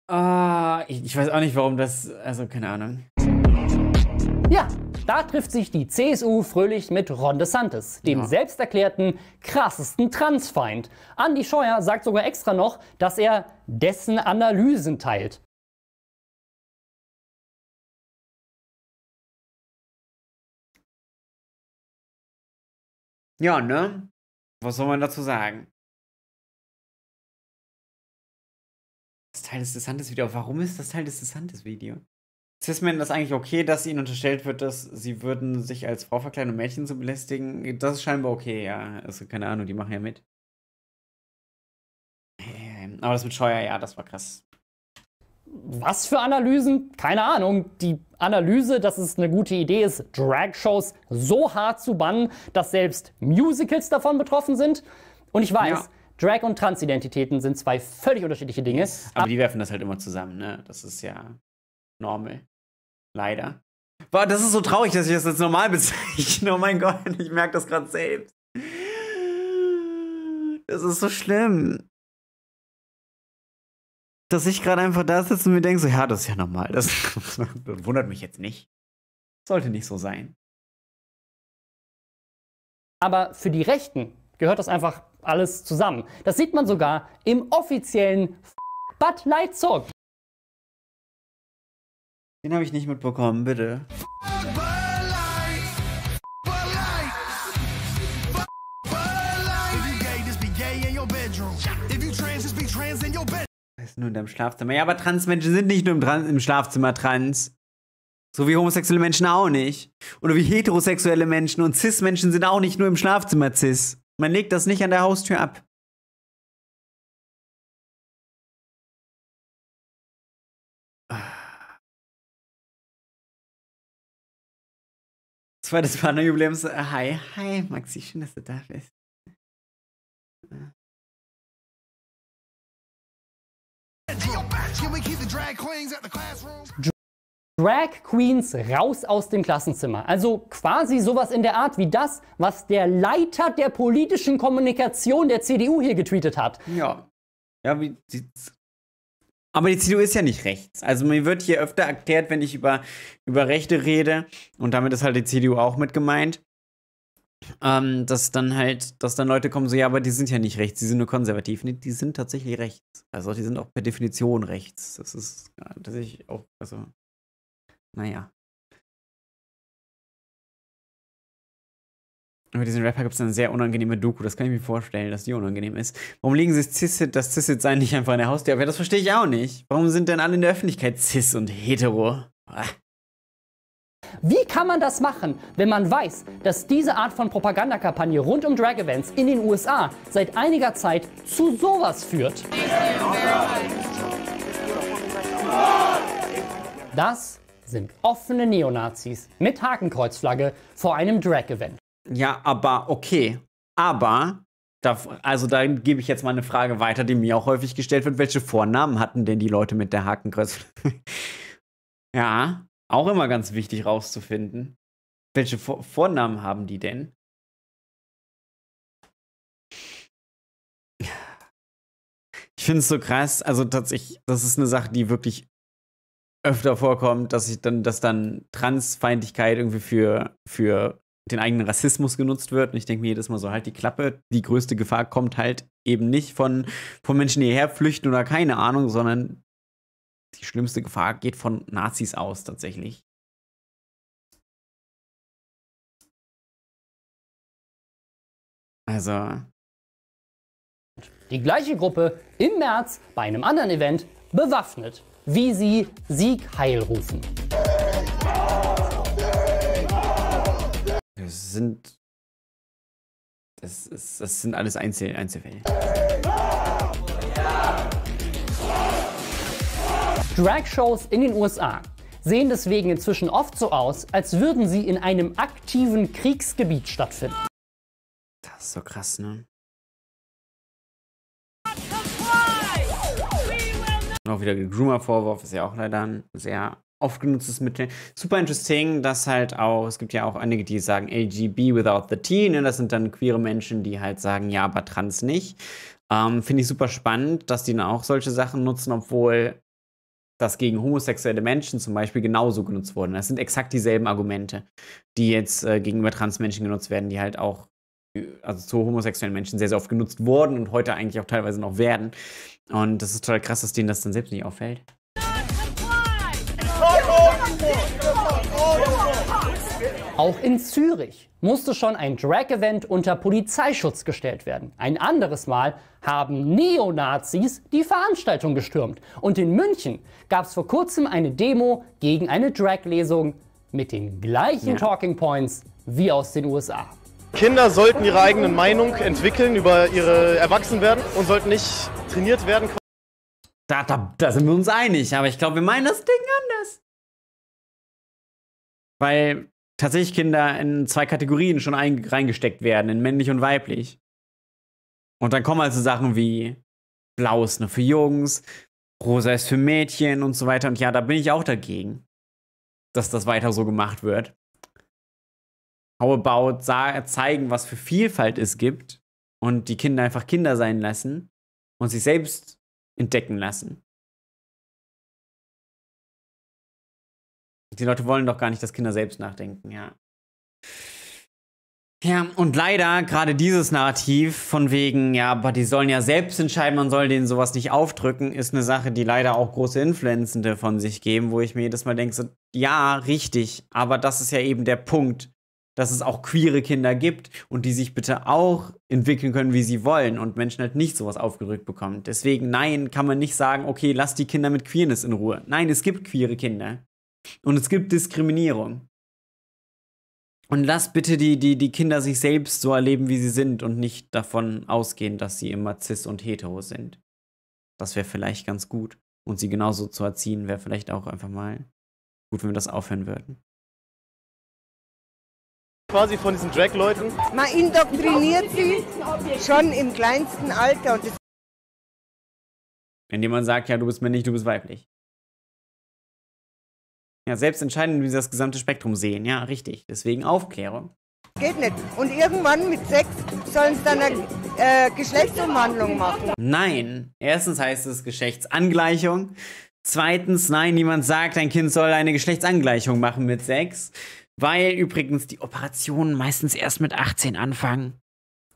Ah, ich, ich weiß auch nicht, warum das. Also, keine Ahnung. Ja, da trifft sich die CSU fröhlich mit Ron DeSantis, dem Ja. selbsterklärten krassesten Transfeind. Andy Scheuer sagt sogar extra noch, dass er dessen Analysen teilt. Ja, ne? Was soll man dazu sagen? Das Teil des DeSantis-Video. Warum ist das Teil des DeSantis-Video? Ist mir das eigentlich okay, dass ihnen unterstellt wird, dass sie würden sich als Frau verkleiden, um Mädchen zu belästigen? Das ist scheinbar okay, ja. Also, keine Ahnung, die machen ja mit. Ähm, Aber das mit Scheuer, ja, das war krass. Was für Analysen? Keine Ahnung. Die Analyse, dass es eine gute Idee ist, Drag-Shows so hart zu bannen, dass selbst Musicals davon betroffen sind. Und ich weiß, Ja. Drag und Transidentitäten sind zwei völlig unterschiedliche Dinge. Aber die werfen das halt immer zusammen, ne? Das ist ja normal. Leider. Boah, das ist so traurig, dass ich das als normal (laughs) bezeichne. Oh mein Gott, ich merke das gerade selbst. Das ist so schlimm. Dass ich gerade einfach da sitze und mir denke, so, ja, das ist ja normal. Das, das (laughs) wundert mich jetzt nicht. Sollte nicht so sein. Aber für die Rechten gehört das einfach alles zusammen. Das sieht man sogar im offiziellen Bud Light Song. Den habe ich nicht mitbekommen, bitte. Ist nur in deinem Schlafzimmer. Ja, aber Transmenschen sind nicht nur im, Tran im Schlafzimmer trans. So wie homosexuelle Menschen auch nicht. Oder wie heterosexuelle Menschen und Cis-Menschen sind auch nicht nur im Schlafzimmer cis. Man legt das nicht an der Haustür ab. Zweites Partnerjubiläums. äh, Hi, hi, Maxi, schön, dass du da bist. Drag Queens raus aus dem Klassenzimmer. Also quasi sowas in der Art wie das, was der Leiter der politischen Kommunikation der CDU hier getweetet hat. Ja. Ja, wie sieht's. Aber die CDU ist ja nicht rechts. Also mir wird hier öfter erklärt, wenn ich über, über Rechte rede, und damit ist halt die CDU auch mit gemeint, ähm, dass dann halt, dass dann Leute kommen, so, ja, aber die sind ja nicht rechts, die sind nur konservativ. Nee, die sind tatsächlich rechts. Also die sind auch per Definition rechts. Das ist ja, tatsächlich auch, also, naja. Über diesen Rapper gibt es eine sehr unangenehme Doku, das kann ich mir vorstellen, dass die unangenehm ist. Warum legen sie Cis das Cis-Sein nicht einfach in der Haustür? Aber das verstehe ich auch nicht. Warum sind denn alle in der Öffentlichkeit Cis und hetero? Ah. Wie kann man das machen, wenn man weiß, dass diese Art von Propagandakampagne rund um Drag Events in den USA seit einiger Zeit zu sowas führt? Das sind offene Neonazis mit Hakenkreuzflagge vor einem Drag-Event. Ja, aber okay. Aber, da, also da gebe ich jetzt mal eine Frage weiter, die mir auch häufig gestellt wird. Welche Vornamen hatten denn die Leute mit der Hakenkreuzflagge? (laughs) ja, auch immer ganz wichtig rauszufinden. Welche Vor Vornamen haben die denn? Ich finde es so krass, also tatsächlich, das ist eine Sache, die wirklich öfter vorkommt, dass ich dann, dass dann Transfeindlichkeit irgendwie für, für den eigenen Rassismus genutzt wird. Und ich denke mir jedes Mal so, halt die Klappe. Die größte Gefahr kommt halt eben nicht von, von Menschen, die hierher flüchten oder keine Ahnung, sondern die schlimmste Gefahr geht von Nazis aus tatsächlich. Also. Die gleiche Gruppe im März bei einem anderen Event bewaffnet wie sie Sieg Heil rufen. Das sind. Das, ist, das sind alles Einzel Einzelfälle. Drag-Shows in den USA sehen deswegen inzwischen oft so aus, als würden sie in einem aktiven Kriegsgebiet stattfinden. Das ist so krass, ne? Und auch wieder der Groomer-Vorwurf ist ja auch leider ein sehr oft genutztes Mittel. Super interesting, dass halt auch, es gibt ja auch einige, die sagen LGB without the T, ne? das sind dann queere Menschen, die halt sagen, ja, aber trans nicht. Ähm, Finde ich super spannend, dass die dann auch solche Sachen nutzen, obwohl das gegen homosexuelle Menschen zum Beispiel genauso genutzt wurde. Das sind exakt dieselben Argumente, die jetzt äh, gegenüber Transmenschen genutzt werden, die halt auch also zu homosexuellen Menschen sehr, sehr oft genutzt wurden und heute eigentlich auch teilweise noch werden. Und das ist total krass, dass denen das dann selbst nicht auffällt. Auch in Zürich musste schon ein Drag-Event unter Polizeischutz gestellt werden. Ein anderes Mal haben Neonazis die Veranstaltung gestürmt. Und in München gab es vor kurzem eine Demo gegen eine Drag-Lesung mit den gleichen ja. Talking Points wie aus den USA. Kinder sollten ihre eigene Meinung entwickeln über ihre Erwachsenwerden und sollten nicht trainiert werden. Da, da, da sind wir uns einig, aber ich glaube, wir meinen das Ding anders. Weil tatsächlich Kinder in zwei Kategorien schon reingesteckt werden, in männlich und weiblich. Und dann kommen also Sachen wie Blau ist nur für Jungs, Rosa ist für Mädchen und so weiter. Und ja, da bin ich auch dagegen, dass das weiter so gemacht wird. How about zeigen, was für Vielfalt es gibt und die Kinder einfach Kinder sein lassen und sich selbst entdecken lassen. Die Leute wollen doch gar nicht, dass Kinder selbst nachdenken, ja. Ja, und leider gerade dieses Narrativ von wegen, ja, aber die sollen ja selbst entscheiden, man soll denen sowas nicht aufdrücken, ist eine Sache, die leider auch große Influenzende von sich geben, wo ich mir jedes Mal denke, so, ja, richtig, aber das ist ja eben der Punkt dass es auch queere Kinder gibt und die sich bitte auch entwickeln können, wie sie wollen und Menschen halt nicht sowas aufgedrückt bekommen. Deswegen, nein, kann man nicht sagen, okay, lass die Kinder mit Queerness in Ruhe. Nein, es gibt queere Kinder. Und es gibt Diskriminierung. Und lass bitte die, die, die Kinder sich selbst so erleben, wie sie sind und nicht davon ausgehen, dass sie immer cis und hetero sind. Das wäre vielleicht ganz gut. Und sie genauso zu erziehen, wäre vielleicht auch einfach mal gut, wenn wir das aufhören würden quasi von diesen Drag-Leuten? Man indoktriniert sie schon im kleinsten Alter. Und Indem man sagt, ja, du bist männlich, du bist weiblich. Ja, selbst entscheiden, wie sie das gesamte Spektrum sehen. Ja, richtig. Deswegen Aufklärung. Geht nicht. Und irgendwann mit Sex sollen sie dann eine äh, Geschlechtsumwandlung machen. Nein. Erstens heißt es Geschlechtsangleichung. Zweitens, nein, niemand sagt, ein Kind soll eine Geschlechtsangleichung machen mit Sex. Weil übrigens die Operationen meistens erst mit 18 anfangen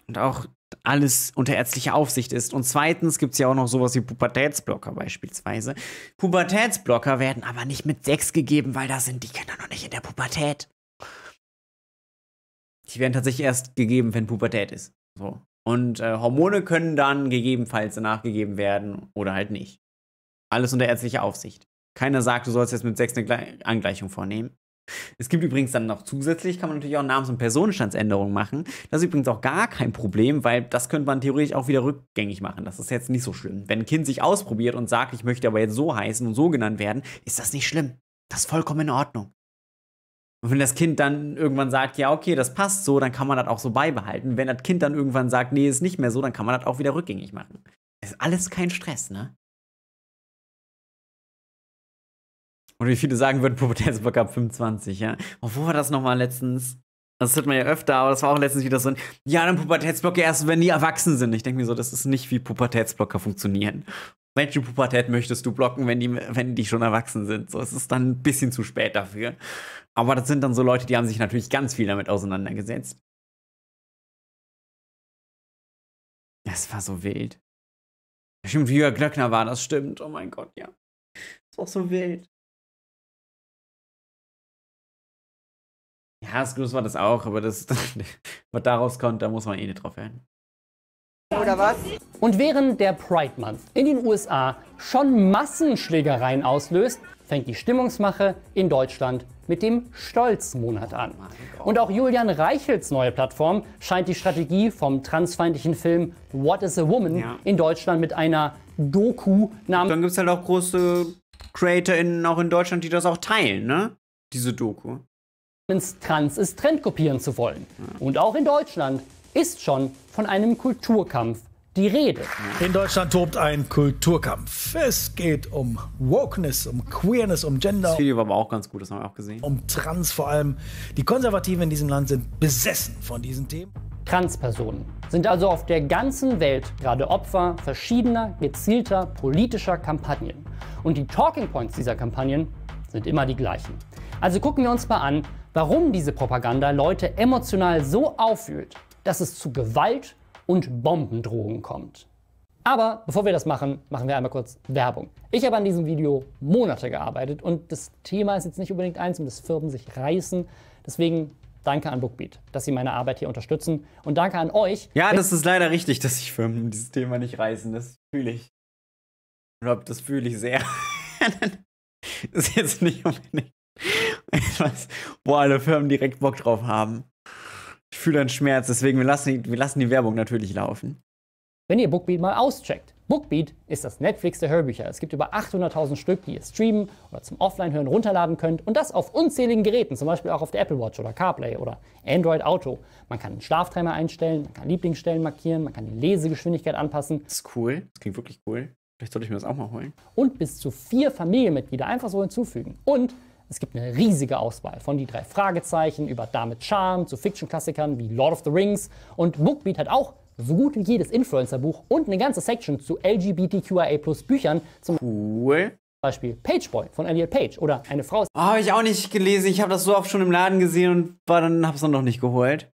und auch alles unter ärztlicher Aufsicht ist. Und zweitens gibt es ja auch noch sowas wie Pubertätsblocker beispielsweise. Pubertätsblocker werden aber nicht mit 6 gegeben, weil da sind die Kinder noch nicht in der Pubertät. Die werden tatsächlich erst gegeben, wenn Pubertät ist. So. Und äh, Hormone können dann gegebenenfalls nachgegeben werden oder halt nicht. Alles unter ärztlicher Aufsicht. Keiner sagt, du sollst jetzt mit 6 eine Angleichung vornehmen. Es gibt übrigens dann noch zusätzlich, kann man natürlich auch Namens- und Personenstandsänderungen machen. Das ist übrigens auch gar kein Problem, weil das könnte man theoretisch auch wieder rückgängig machen. Das ist jetzt nicht so schlimm. Wenn ein Kind sich ausprobiert und sagt, ich möchte aber jetzt so heißen und so genannt werden, ist das nicht schlimm. Das ist vollkommen in Ordnung. Und wenn das Kind dann irgendwann sagt, ja, okay, das passt so, dann kann man das auch so beibehalten. Wenn das Kind dann irgendwann sagt, nee, ist nicht mehr so, dann kann man das auch wieder rückgängig machen. Das ist alles kein Stress, ne? Und wie viele sagen würden, Pubertätsblock ab 25, ja? Und wo war das nochmal letztens? Das hört man ja öfter, aber das war auch letztens wieder so ein, ja, dann Pubertätsblocke erst, wenn die erwachsen sind. Ich denke mir so, das ist nicht wie Pubertätsblocker funktionieren. Welche Pubertät möchtest du blocken, wenn die, wenn die schon erwachsen sind? So, es ist dann ein bisschen zu spät dafür. Aber das sind dann so Leute, die haben sich natürlich ganz viel damit auseinandergesetzt. Das war so wild. Stimmt, Jörg Glöckner war, das stimmt. Oh mein Gott, ja. Das war so wild. Ja, das war das auch, aber (laughs) das, was daraus kommt, da muss man eh nicht drauf hören. Oder was? Und während der Pride Month in den USA schon Massenschlägereien auslöst, fängt die Stimmungsmache in Deutschland mit dem Stolzmonat an. Und auch Julian Reichels neue Plattform scheint die Strategie vom transfeindlichen Film What is a Woman Ja. in Deutschland mit einer Doku namens Dann gibt es halt auch große CreatorInnen auch in Deutschland, die das auch teilen, ne? Diese Doku. Trans ist Trend kopieren zu wollen. Und auch in Deutschland ist schon von einem Kulturkampf die Rede. In Deutschland tobt ein Kulturkampf. Es geht um Wokeness, um Queerness, um Gender. Das Video war aber auch ganz gut, das haben wir auch gesehen. Um Trans vor allem. Die Konservativen in diesem Land sind besessen von diesen Themen. Transpersonen sind also auf der ganzen Welt gerade Opfer verschiedener gezielter politischer Kampagnen. Und die Talking Points dieser Kampagnen sind immer die gleichen. Also gucken wir uns mal an, warum diese Propaganda Leute emotional so aufwühlt, dass es zu Gewalt und Bombendrohungen kommt. Aber bevor wir das machen, machen wir einmal kurz Werbung. Ich habe an diesem Video Monate gearbeitet und das Thema ist jetzt nicht unbedingt eins, um das Firmen sich reißen. Deswegen danke an Bookbeat, dass sie meine Arbeit hier unterstützen und danke an euch. Ja, das ist leider richtig, dass sich Firmen dieses Thema nicht reißen. Das fühle ich. Rob, das fühle ich sehr. (laughs) das ist jetzt nicht unbedingt (laughs) etwas, wo alle Firmen direkt Bock drauf haben. Ich fühle einen Schmerz, deswegen wir lassen, die, wir lassen die Werbung natürlich laufen. wenn ihr Bookbeat mal auscheckt. Bookbeat ist das Netflix der Hörbücher. Es gibt über 800.000 Stück, die ihr streamen oder zum Offline-Hören runterladen könnt und das auf unzähligen Geräten, zum Beispiel auch auf der Apple Watch oder CarPlay oder Android Auto. Man kann einen Schlaftimer einstellen, man kann Lieblingsstellen markieren, man kann die Lesegeschwindigkeit anpassen. Das ist cool, das klingt wirklich cool. Vielleicht sollte ich mir das auch mal holen. Und bis zu vier Familienmitglieder einfach so hinzufügen. Und es gibt eine riesige Auswahl von die drei Fragezeichen über Damit Charme zu Fiction-Klassikern wie Lord of the Rings. Und Bookbeat hat auch so gut wie jedes Influencer-Buch und eine ganze Section zu LGBTQIA Büchern, zum cool. Beispiel Pageboy von Elliot Page oder Eine Frau ist Oh, habe ich auch nicht gelesen. Ich habe das so oft schon im Laden gesehen und war dann habe es dann noch nicht geholt.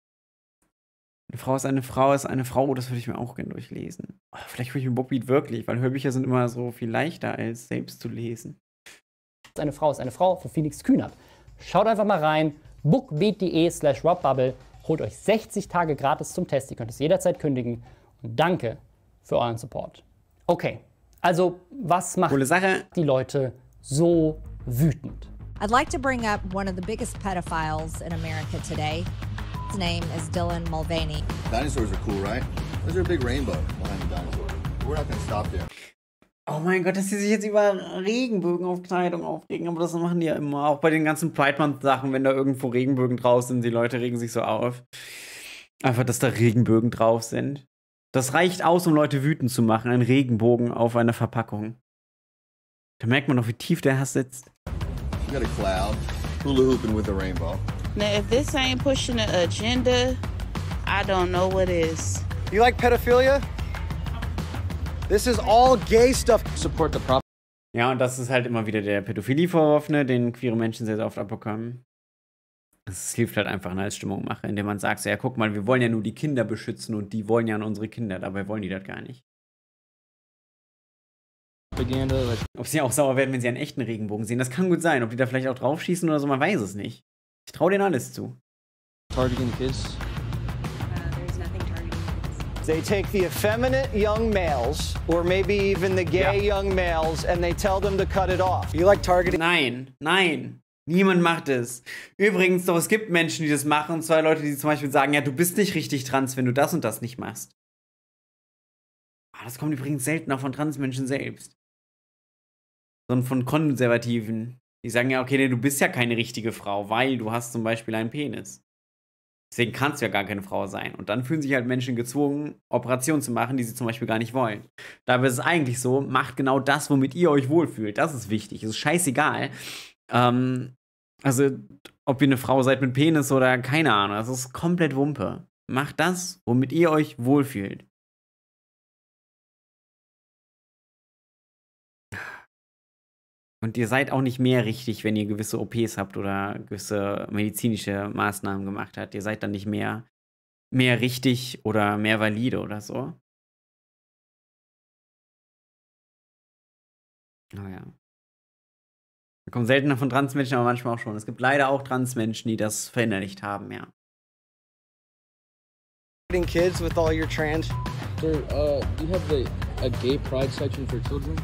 Eine Frau ist eine Frau ist eine Frau. Das würde ich mir auch gerne durchlesen. Oh, vielleicht hole ich mir Bookbeat wirklich, weil Hörbücher sind immer so viel leichter als selbst zu lesen. Eine Frau ist eine Frau von Phoenix Kühnert. Schaut einfach mal rein, bookbeat.de slash robbubble, holt euch 60 Tage gratis zum Test, ihr könnt es jederzeit kündigen und danke für euren Support. Okay, also was macht die Leute so wütend? I'd like to bring up one of the biggest pedophiles in America today. His name is Dylan Mulvaney. Dinosaurs are cool, right? There's a big rainbow behind the dinosaur. We're not gonna stop there. Oh mein Gott, dass sie sich jetzt über Regenbögen auf Kleidung aufregen, aber das machen die ja immer. Auch bei den ganzen Pride Month Sachen, wenn da irgendwo Regenbögen drauf sind, die Leute regen sich so auf. Einfach, dass da Regenbögen drauf sind. Das reicht aus, um Leute wütend zu machen. Ein Regenbogen auf einer Verpackung. Da merkt man noch, wie tief der Hass sitzt. You got a cloud, hula hooping with a rainbow. Now, if this ain't pushing the agenda, I don't know what is. You like pedophilia? This is all gay stuff. Support the prop. Ja, und das ist halt immer wieder der Pädophilie-Vorwurf, den queere Menschen sehr, sehr oft abbekommen. Das hilft halt einfach ne, als Stimmungmache, indem man sagt, so, ja, guck mal, wir wollen ja nur die Kinder beschützen und die wollen ja an unsere Kinder, dabei wollen die das gar nicht. Ob sie auch sauer werden, wenn sie einen echten Regenbogen sehen, das kann gut sein. Ob die da vielleicht auch draufschießen oder so, man weiß es nicht. Ich traue denen alles zu. Targeting kids. They take the effeminate young males, or maybe even the gay young males, and they tell them to cut it off. You like targeting? Nein, nein. Niemand macht es. Übrigens, doch, es gibt Menschen, die das machen. Und zwar Leute, die zum Beispiel sagen, ja, du bist nicht richtig trans, wenn du das und das nicht machst. Ah, das kommt übrigens seltener von Transmenschen selbst. Sondern von Konservativen. Die sagen ja, okay, nee, du bist ja keine richtige Frau, weil du hast zum Beispiel einen Penis. Deswegen kannst du ja gar keine Frau sein. Und dann fühlen sich halt Menschen gezwungen, Operationen zu machen, die sie zum Beispiel gar nicht wollen. Dabei ist es eigentlich so, macht genau das, womit ihr euch wohlfühlt. Das ist wichtig. Es ist scheißegal. Ähm, also, ob ihr eine Frau seid mit Penis oder keine Ahnung, das ist komplett Wumpe. Macht das, womit ihr euch wohlfühlt. Und ihr seid auch nicht mehr richtig, wenn ihr gewisse OPs habt oder gewisse medizinische Maßnahmen gemacht habt. Ihr seid dann nicht mehr, mehr richtig oder mehr valide oder so. Naja. Oh Wir kommen seltener von Transmenschen, aber manchmal auch schon. Es gibt leider auch Transmenschen, die das verinnerlicht haben, ja. Kids with all your trans. Sir, uh, do you have the a gay pride section for children?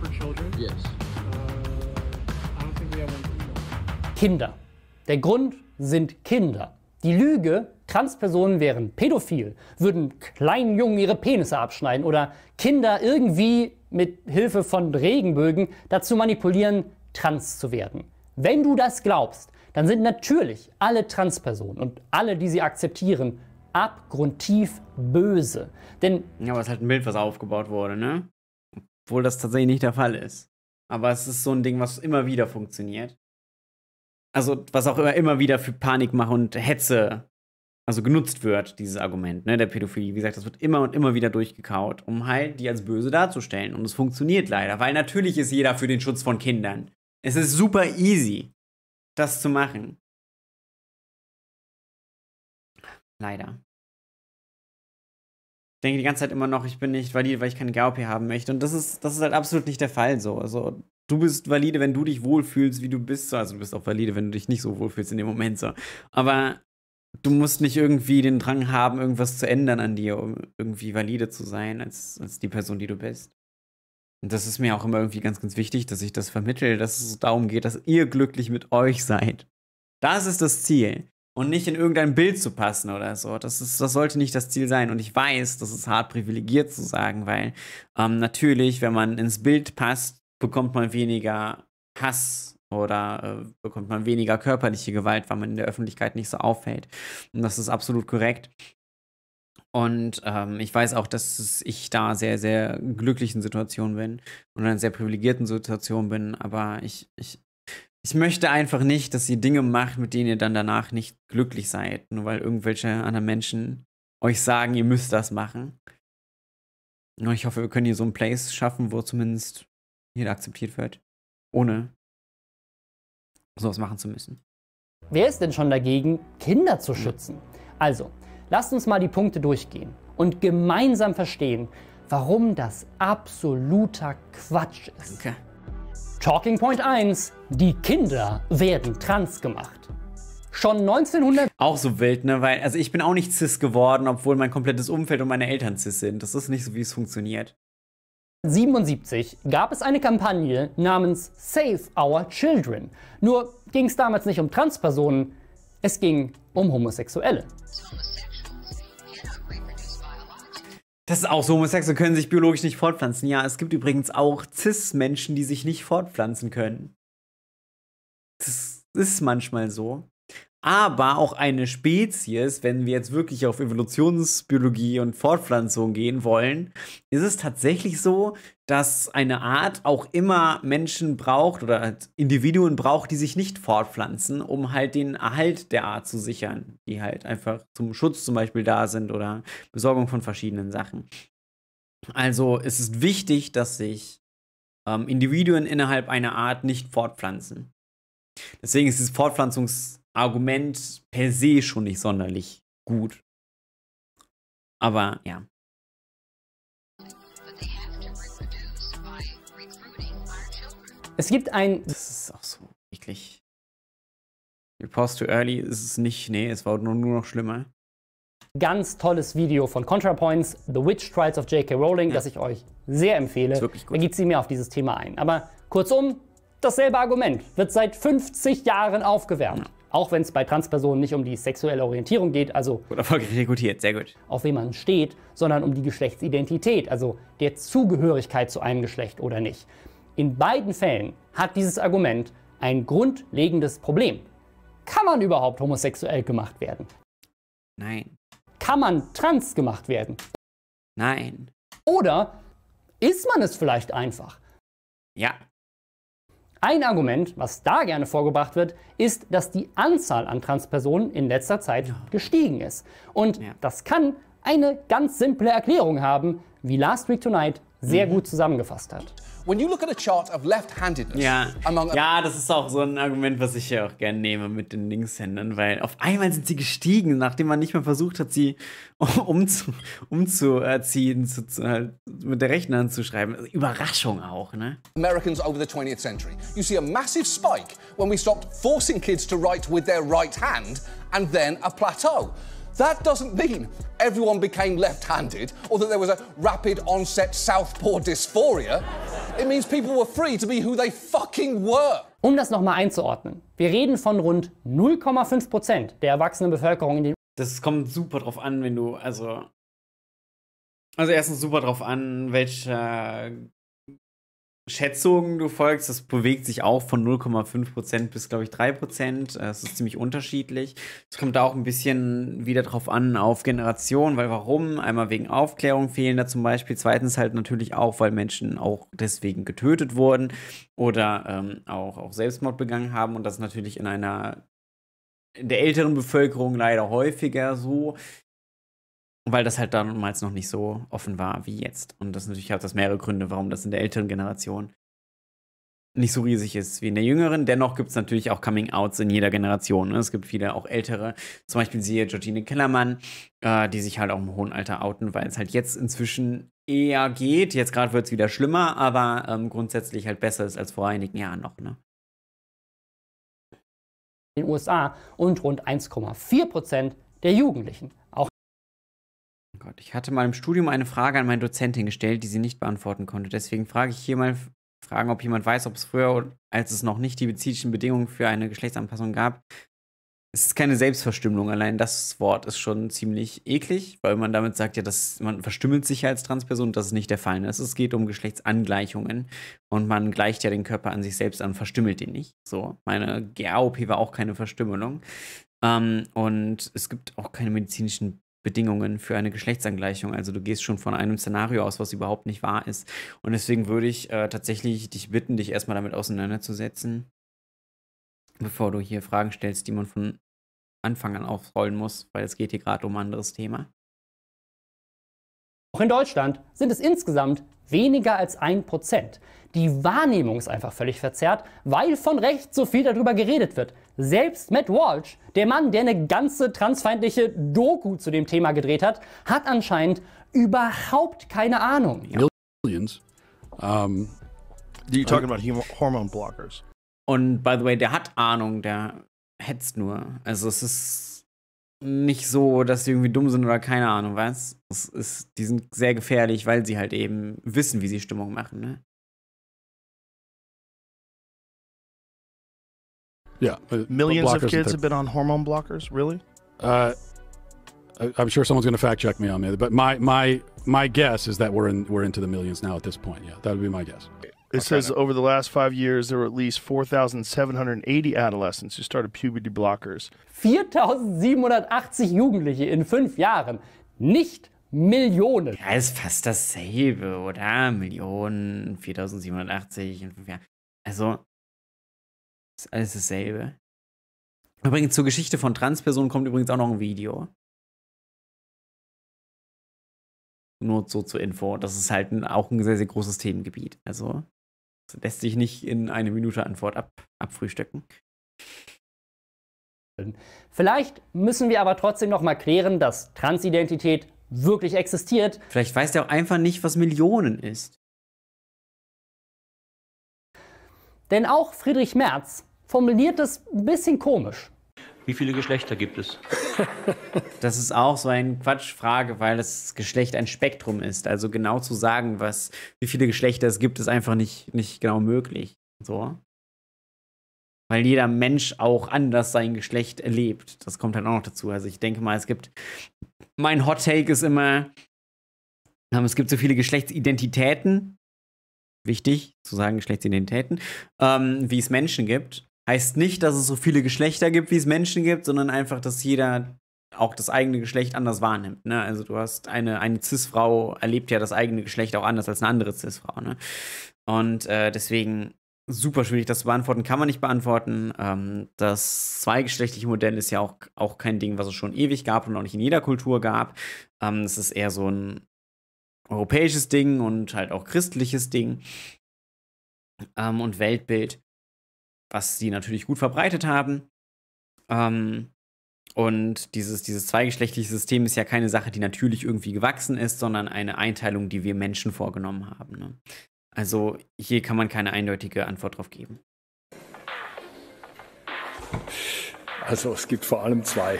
For children? Yes. Kinder. Der Grund sind Kinder. Die Lüge, Transpersonen wären pädophil, würden kleinen Jungen ihre Penisse abschneiden oder Kinder irgendwie mit Hilfe von Regenbögen dazu manipulieren, trans zu werden. Wenn du das glaubst, dann sind natürlich alle Transpersonen und alle, die sie akzeptieren, abgrundtief böse. Denn ja, aber es ist halt ein Bild, was aufgebaut wurde, ne? Obwohl das tatsächlich nicht der Fall ist. Aber es ist so ein Ding, was immer wieder funktioniert also was auch immer, immer wieder für Panikmache und Hetze also genutzt wird, dieses Argument, ne, der Pädophilie. Wie gesagt, das wird immer und immer wieder durchgekaut, um halt die als böse darzustellen. Und es funktioniert leider, weil natürlich ist jeder für den Schutz von Kindern. Es ist super easy, das zu machen. Leider. Denke die ganze Zeit immer noch, ich bin nicht valide, weil ich keine GOP haben möchte. Und das ist, das ist halt absolut nicht der Fall so. Also du bist valide, wenn du dich wohlfühlst, wie du bist. Also du bist auch valide, wenn du dich nicht so wohlfühlst in dem Moment so. Aber du musst nicht irgendwie den Drang haben, irgendwas zu ändern an dir, um irgendwie valide zu sein als, als die Person, die du bist. Und das ist mir auch immer irgendwie ganz, ganz wichtig, dass ich das vermittle, dass es darum geht, dass ihr glücklich mit euch seid. Das ist das Ziel. Und nicht in irgendein Bild zu passen oder so. Das, ist, das sollte nicht das Ziel sein. Und ich weiß, das ist hart privilegiert zu sagen, weil ähm, natürlich, wenn man ins Bild passt, bekommt man weniger Hass oder äh, bekommt man weniger körperliche Gewalt, weil man in der Öffentlichkeit nicht so auffällt. Und das ist absolut korrekt. Und ähm, ich weiß auch, dass ich da sehr, sehr glücklichen Situationen bin und in einer sehr privilegierten Situation bin, aber ich, ich, ich möchte einfach nicht, dass ihr Dinge macht, mit denen ihr dann danach nicht glücklich seid, nur weil irgendwelche anderen Menschen euch sagen, ihr müsst das machen. Und ich hoffe, wir können hier so ein Place schaffen, wo zumindest jeder akzeptiert wird, ohne sowas machen zu müssen. Wer ist denn schon dagegen, Kinder zu schützen? Also, lasst uns mal die Punkte durchgehen und gemeinsam verstehen, warum das absoluter Quatsch ist. Okay. Talking Point 1. Die Kinder werden trans gemacht. Schon 1900. Auch so wild, ne? Weil, also ich bin auch nicht cis geworden, obwohl mein komplettes Umfeld und meine Eltern cis sind. Das ist nicht so, wie es funktioniert. 1977 gab es eine Kampagne namens Save Our Children. Nur ging es damals nicht um Transpersonen, es ging um Homosexuelle. Das ist auch so, Homosexuelle können sich biologisch nicht fortpflanzen. Ja, es gibt übrigens auch Cis-Menschen, die sich nicht fortpflanzen können. Das ist manchmal so aber auch eine Spezies, wenn wir jetzt wirklich auf Evolutionsbiologie und Fortpflanzung gehen wollen, ist es tatsächlich so, dass eine Art auch immer Menschen braucht oder halt Individuen braucht, die sich nicht fortpflanzen, um halt den Erhalt der Art zu sichern, die halt einfach zum Schutz zum Beispiel da sind oder Besorgung von verschiedenen Sachen. Also es ist wichtig, dass sich ähm, Individuen innerhalb einer Art nicht fortpflanzen. Deswegen ist dieses Fortpflanzungs Argument per se schon nicht sonderlich gut. Aber ja. Es gibt ein. Das ist auch so eklig. You pause too early ist es nicht. Nee, es war nur, nur noch schlimmer. Ganz tolles Video von ContraPoints, The Witch Trials of J.K. Rowling, ja. das ich euch sehr empfehle. Ist wirklich gut. Da geht sie mehr auf dieses Thema ein. Aber kurzum, Dasselbe Argument wird seit 50 Jahren aufgewärmt. Auch wenn es bei Transpersonen nicht um die sexuelle Orientierung geht, also Gut erfolgreich rekrutiert, sehr gut. auf wen man steht, sondern um die Geschlechtsidentität, also der Zugehörigkeit zu einem Geschlecht oder nicht. In beiden Fällen hat dieses Argument ein grundlegendes Problem. Kann man überhaupt homosexuell gemacht werden? Nein. Kann man trans gemacht werden? Nein. Oder ist man es vielleicht einfach? Ja. Ein Argument, was da gerne vorgebracht wird, ist, dass die Anzahl an Transpersonen in letzter Zeit gestiegen ist. Und das kann eine ganz simple Erklärung haben, wie Last Week Tonight sehr Mhm. gut zusammengefasst hat. When you look at a chart of left-handedness Ja. among ja, das ist auch so ein Argument, was ich ja auch gerne nehme mit den Linkshändern, weil auf einmal sind sie gestiegen, nachdem man nicht mehr versucht hat, sie (laughs) umzu, umzuerziehen, zu, zu, halt mit der rechten Hand zu schreiben. Also Überraschung auch, ne? Americans over the 20th century. You see a massive spike when we stopped forcing kids to write with their right hand and then a plateau. That doesn't mean everyone became left handed or that there was a rapid onset southpaw dysphoria. It means people were free to be who they fucking were. Um das nochmal einzuordnen, wir reden von rund 0,5 Prozent der erwachsenen Bevölkerung in den Das kommt super drauf an, wenn du, also. Also erstens super drauf an, welcher Schätzungen du folgst. Das bewegt sich auch von 0,5% bis, glaube ich, 3%. Es ist ziemlich unterschiedlich. Es kommt da auch ein bisschen wieder drauf an, auf Generation, weil warum? Einmal wegen Aufklärung fehlen da zum Beispiel. Zweitens halt natürlich auch, weil Menschen auch deswegen getötet wurden oder ähm, auch, auch Selbstmord begangen haben. Und das natürlich in einer in der älteren Bevölkerung leider häufiger so, weil das halt damals noch nicht so offen war wie jetzt. Und das natürlich hat das mehrere Gründe, warum das in der älteren Generation nicht so riesig ist wie in der jüngeren. Dennoch gibt es natürlich auch Coming-Outs in jeder Generation. Ne? Es gibt viele auch ältere, zum Beispiel siehe Georgine Kellermann, äh, die sich halt auch im hohen Alter outen, weil es halt jetzt inzwischen eher geht. Jetzt gerade wird es wieder schlimmer, aber ähm, grundsätzlich halt besser ist als vor einigen Jahren noch. Ne? den USA und rund 1,4 Prozent der Jugendlichen. Gott, ich hatte mal im Studium eine Frage an meine Dozentin gestellt, die sie nicht beantworten konnte. Deswegen frage ich hier mal fragen, ob jemand weiß, ob es früher, als es noch nicht die medizinischen Bedingungen für eine Geschlechtsanpassung gab, es ist keine Selbstverstümmelung. Allein das Wort ist schon ziemlich eklig, weil man damit sagt ja, dass man verstümmelt sich als Transperson. Das ist nicht der Fall. Ne? Es geht um Geschlechtsangleichungen und man gleicht ja den Körper an sich selbst an, verstümmelt ihn nicht. So, meine GA-OP war auch keine Verstümmelung. Ähm, und es gibt auch keine medizinischen Bedingungen für eine Geschlechtsangleichung. Also du gehst schon von einem Szenario aus, was überhaupt nicht wahr ist. Und deswegen würde ich äh, tatsächlich dich bitten, dich erstmal damit auseinanderzusetzen, bevor du hier Fragen stellst, die man von Anfang an aufrollen muss, weil es geht hier gerade um ein anderes Thema. Auch in Deutschland sind es insgesamt weniger als ein Prozent. Die Wahrnehmung ist einfach völlig verzerrt, weil von rechts so viel darüber geredet wird. Selbst Matt Walsh, der Mann, der eine ganze transfeindliche Doku zu dem Thema gedreht hat, hat anscheinend überhaupt keine Ahnung. Millions. Um, You talking about hormone blockers? Und by the way, der hat Ahnung, der hetzt nur. Also es ist nicht so, dass die irgendwie dumm sind oder keine Ahnung was. Es ist, die sind sehr gefährlich, weil sie halt eben wissen, wie sie Stimmung machen, ne? Yeah. Millions of kids have been on hormone blockers. Really? Uh, I- I'm sure someone's going to fact check me on that, but my my my guess is that we're in we're into the millions now at this point. Yeah, that would be my guess. It says over the last five years, there were at least 4,780 adolescents who started puberty blockers. 4780 Jugendliche in fünf Jahren. Nicht Millionen. Ja, ist fast dasselbe, oder? Millionen, 4780 in fünf Jahren. Also, ist alles dasselbe. Übrigens, zur Geschichte von Transpersonen kommt übrigens auch noch ein Video. Nur so zur Info. Das ist halt ein, auch ein sehr, sehr großes Themengebiet. Also, lässt sich nicht in eine Minute Antwort ab, abfrühstücken. Vielleicht müssen wir aber trotzdem noch mal klären, dass Transidentität wirklich existiert. Vielleicht weiß der auch einfach nicht, was Millionen ist. Denn auch Friedrich Merz formuliert es ein bisschen komisch. Wie viele Geschlechter gibt es? (laughs) Das ist auch so eine Quatschfrage, weil das Geschlecht ein Spektrum ist. Also genau zu sagen, was, wie viele Geschlechter es gibt, ist einfach nicht, nicht genau möglich. So. Weil jeder Mensch auch anders sein Geschlecht erlebt. Das kommt halt auch noch dazu. Also ich denke mal, es gibt. Mein Hot Take ist immer, ähm, es gibt so viele Geschlechtsidentitäten. Wichtig zu sagen, Geschlechtsidentitäten, ähm, wie es Menschen gibt. Heißt nicht, dass es so viele Geschlechter gibt, wie es Menschen gibt, sondern einfach, dass jeder auch das eigene Geschlecht anders wahrnimmt. Ne? Also du hast eine, eine Cis-Frau erlebt ja das eigene Geschlecht auch anders als eine andere Cis-Frau. Ne? Und äh, deswegen super schwierig, das zu beantworten, kann man nicht beantworten. Ähm, das zweigeschlechtliche Modell ist ja auch, auch kein Ding, was es schon ewig gab und auch nicht in jeder Kultur gab. Ähm, es ist eher so ein europäisches Ding und halt auch christliches Ding ähm, und Weltbild, was sie natürlich gut verbreitet haben. Ähm, und dieses, dieses zweigeschlechtliche System ist ja keine Sache, die natürlich irgendwie gewachsen ist, sondern eine Einteilung, die wir Menschen vorgenommen haben. Ne? Also hier kann man keine eindeutige Antwort drauf geben. Also es gibt vor allem zwei.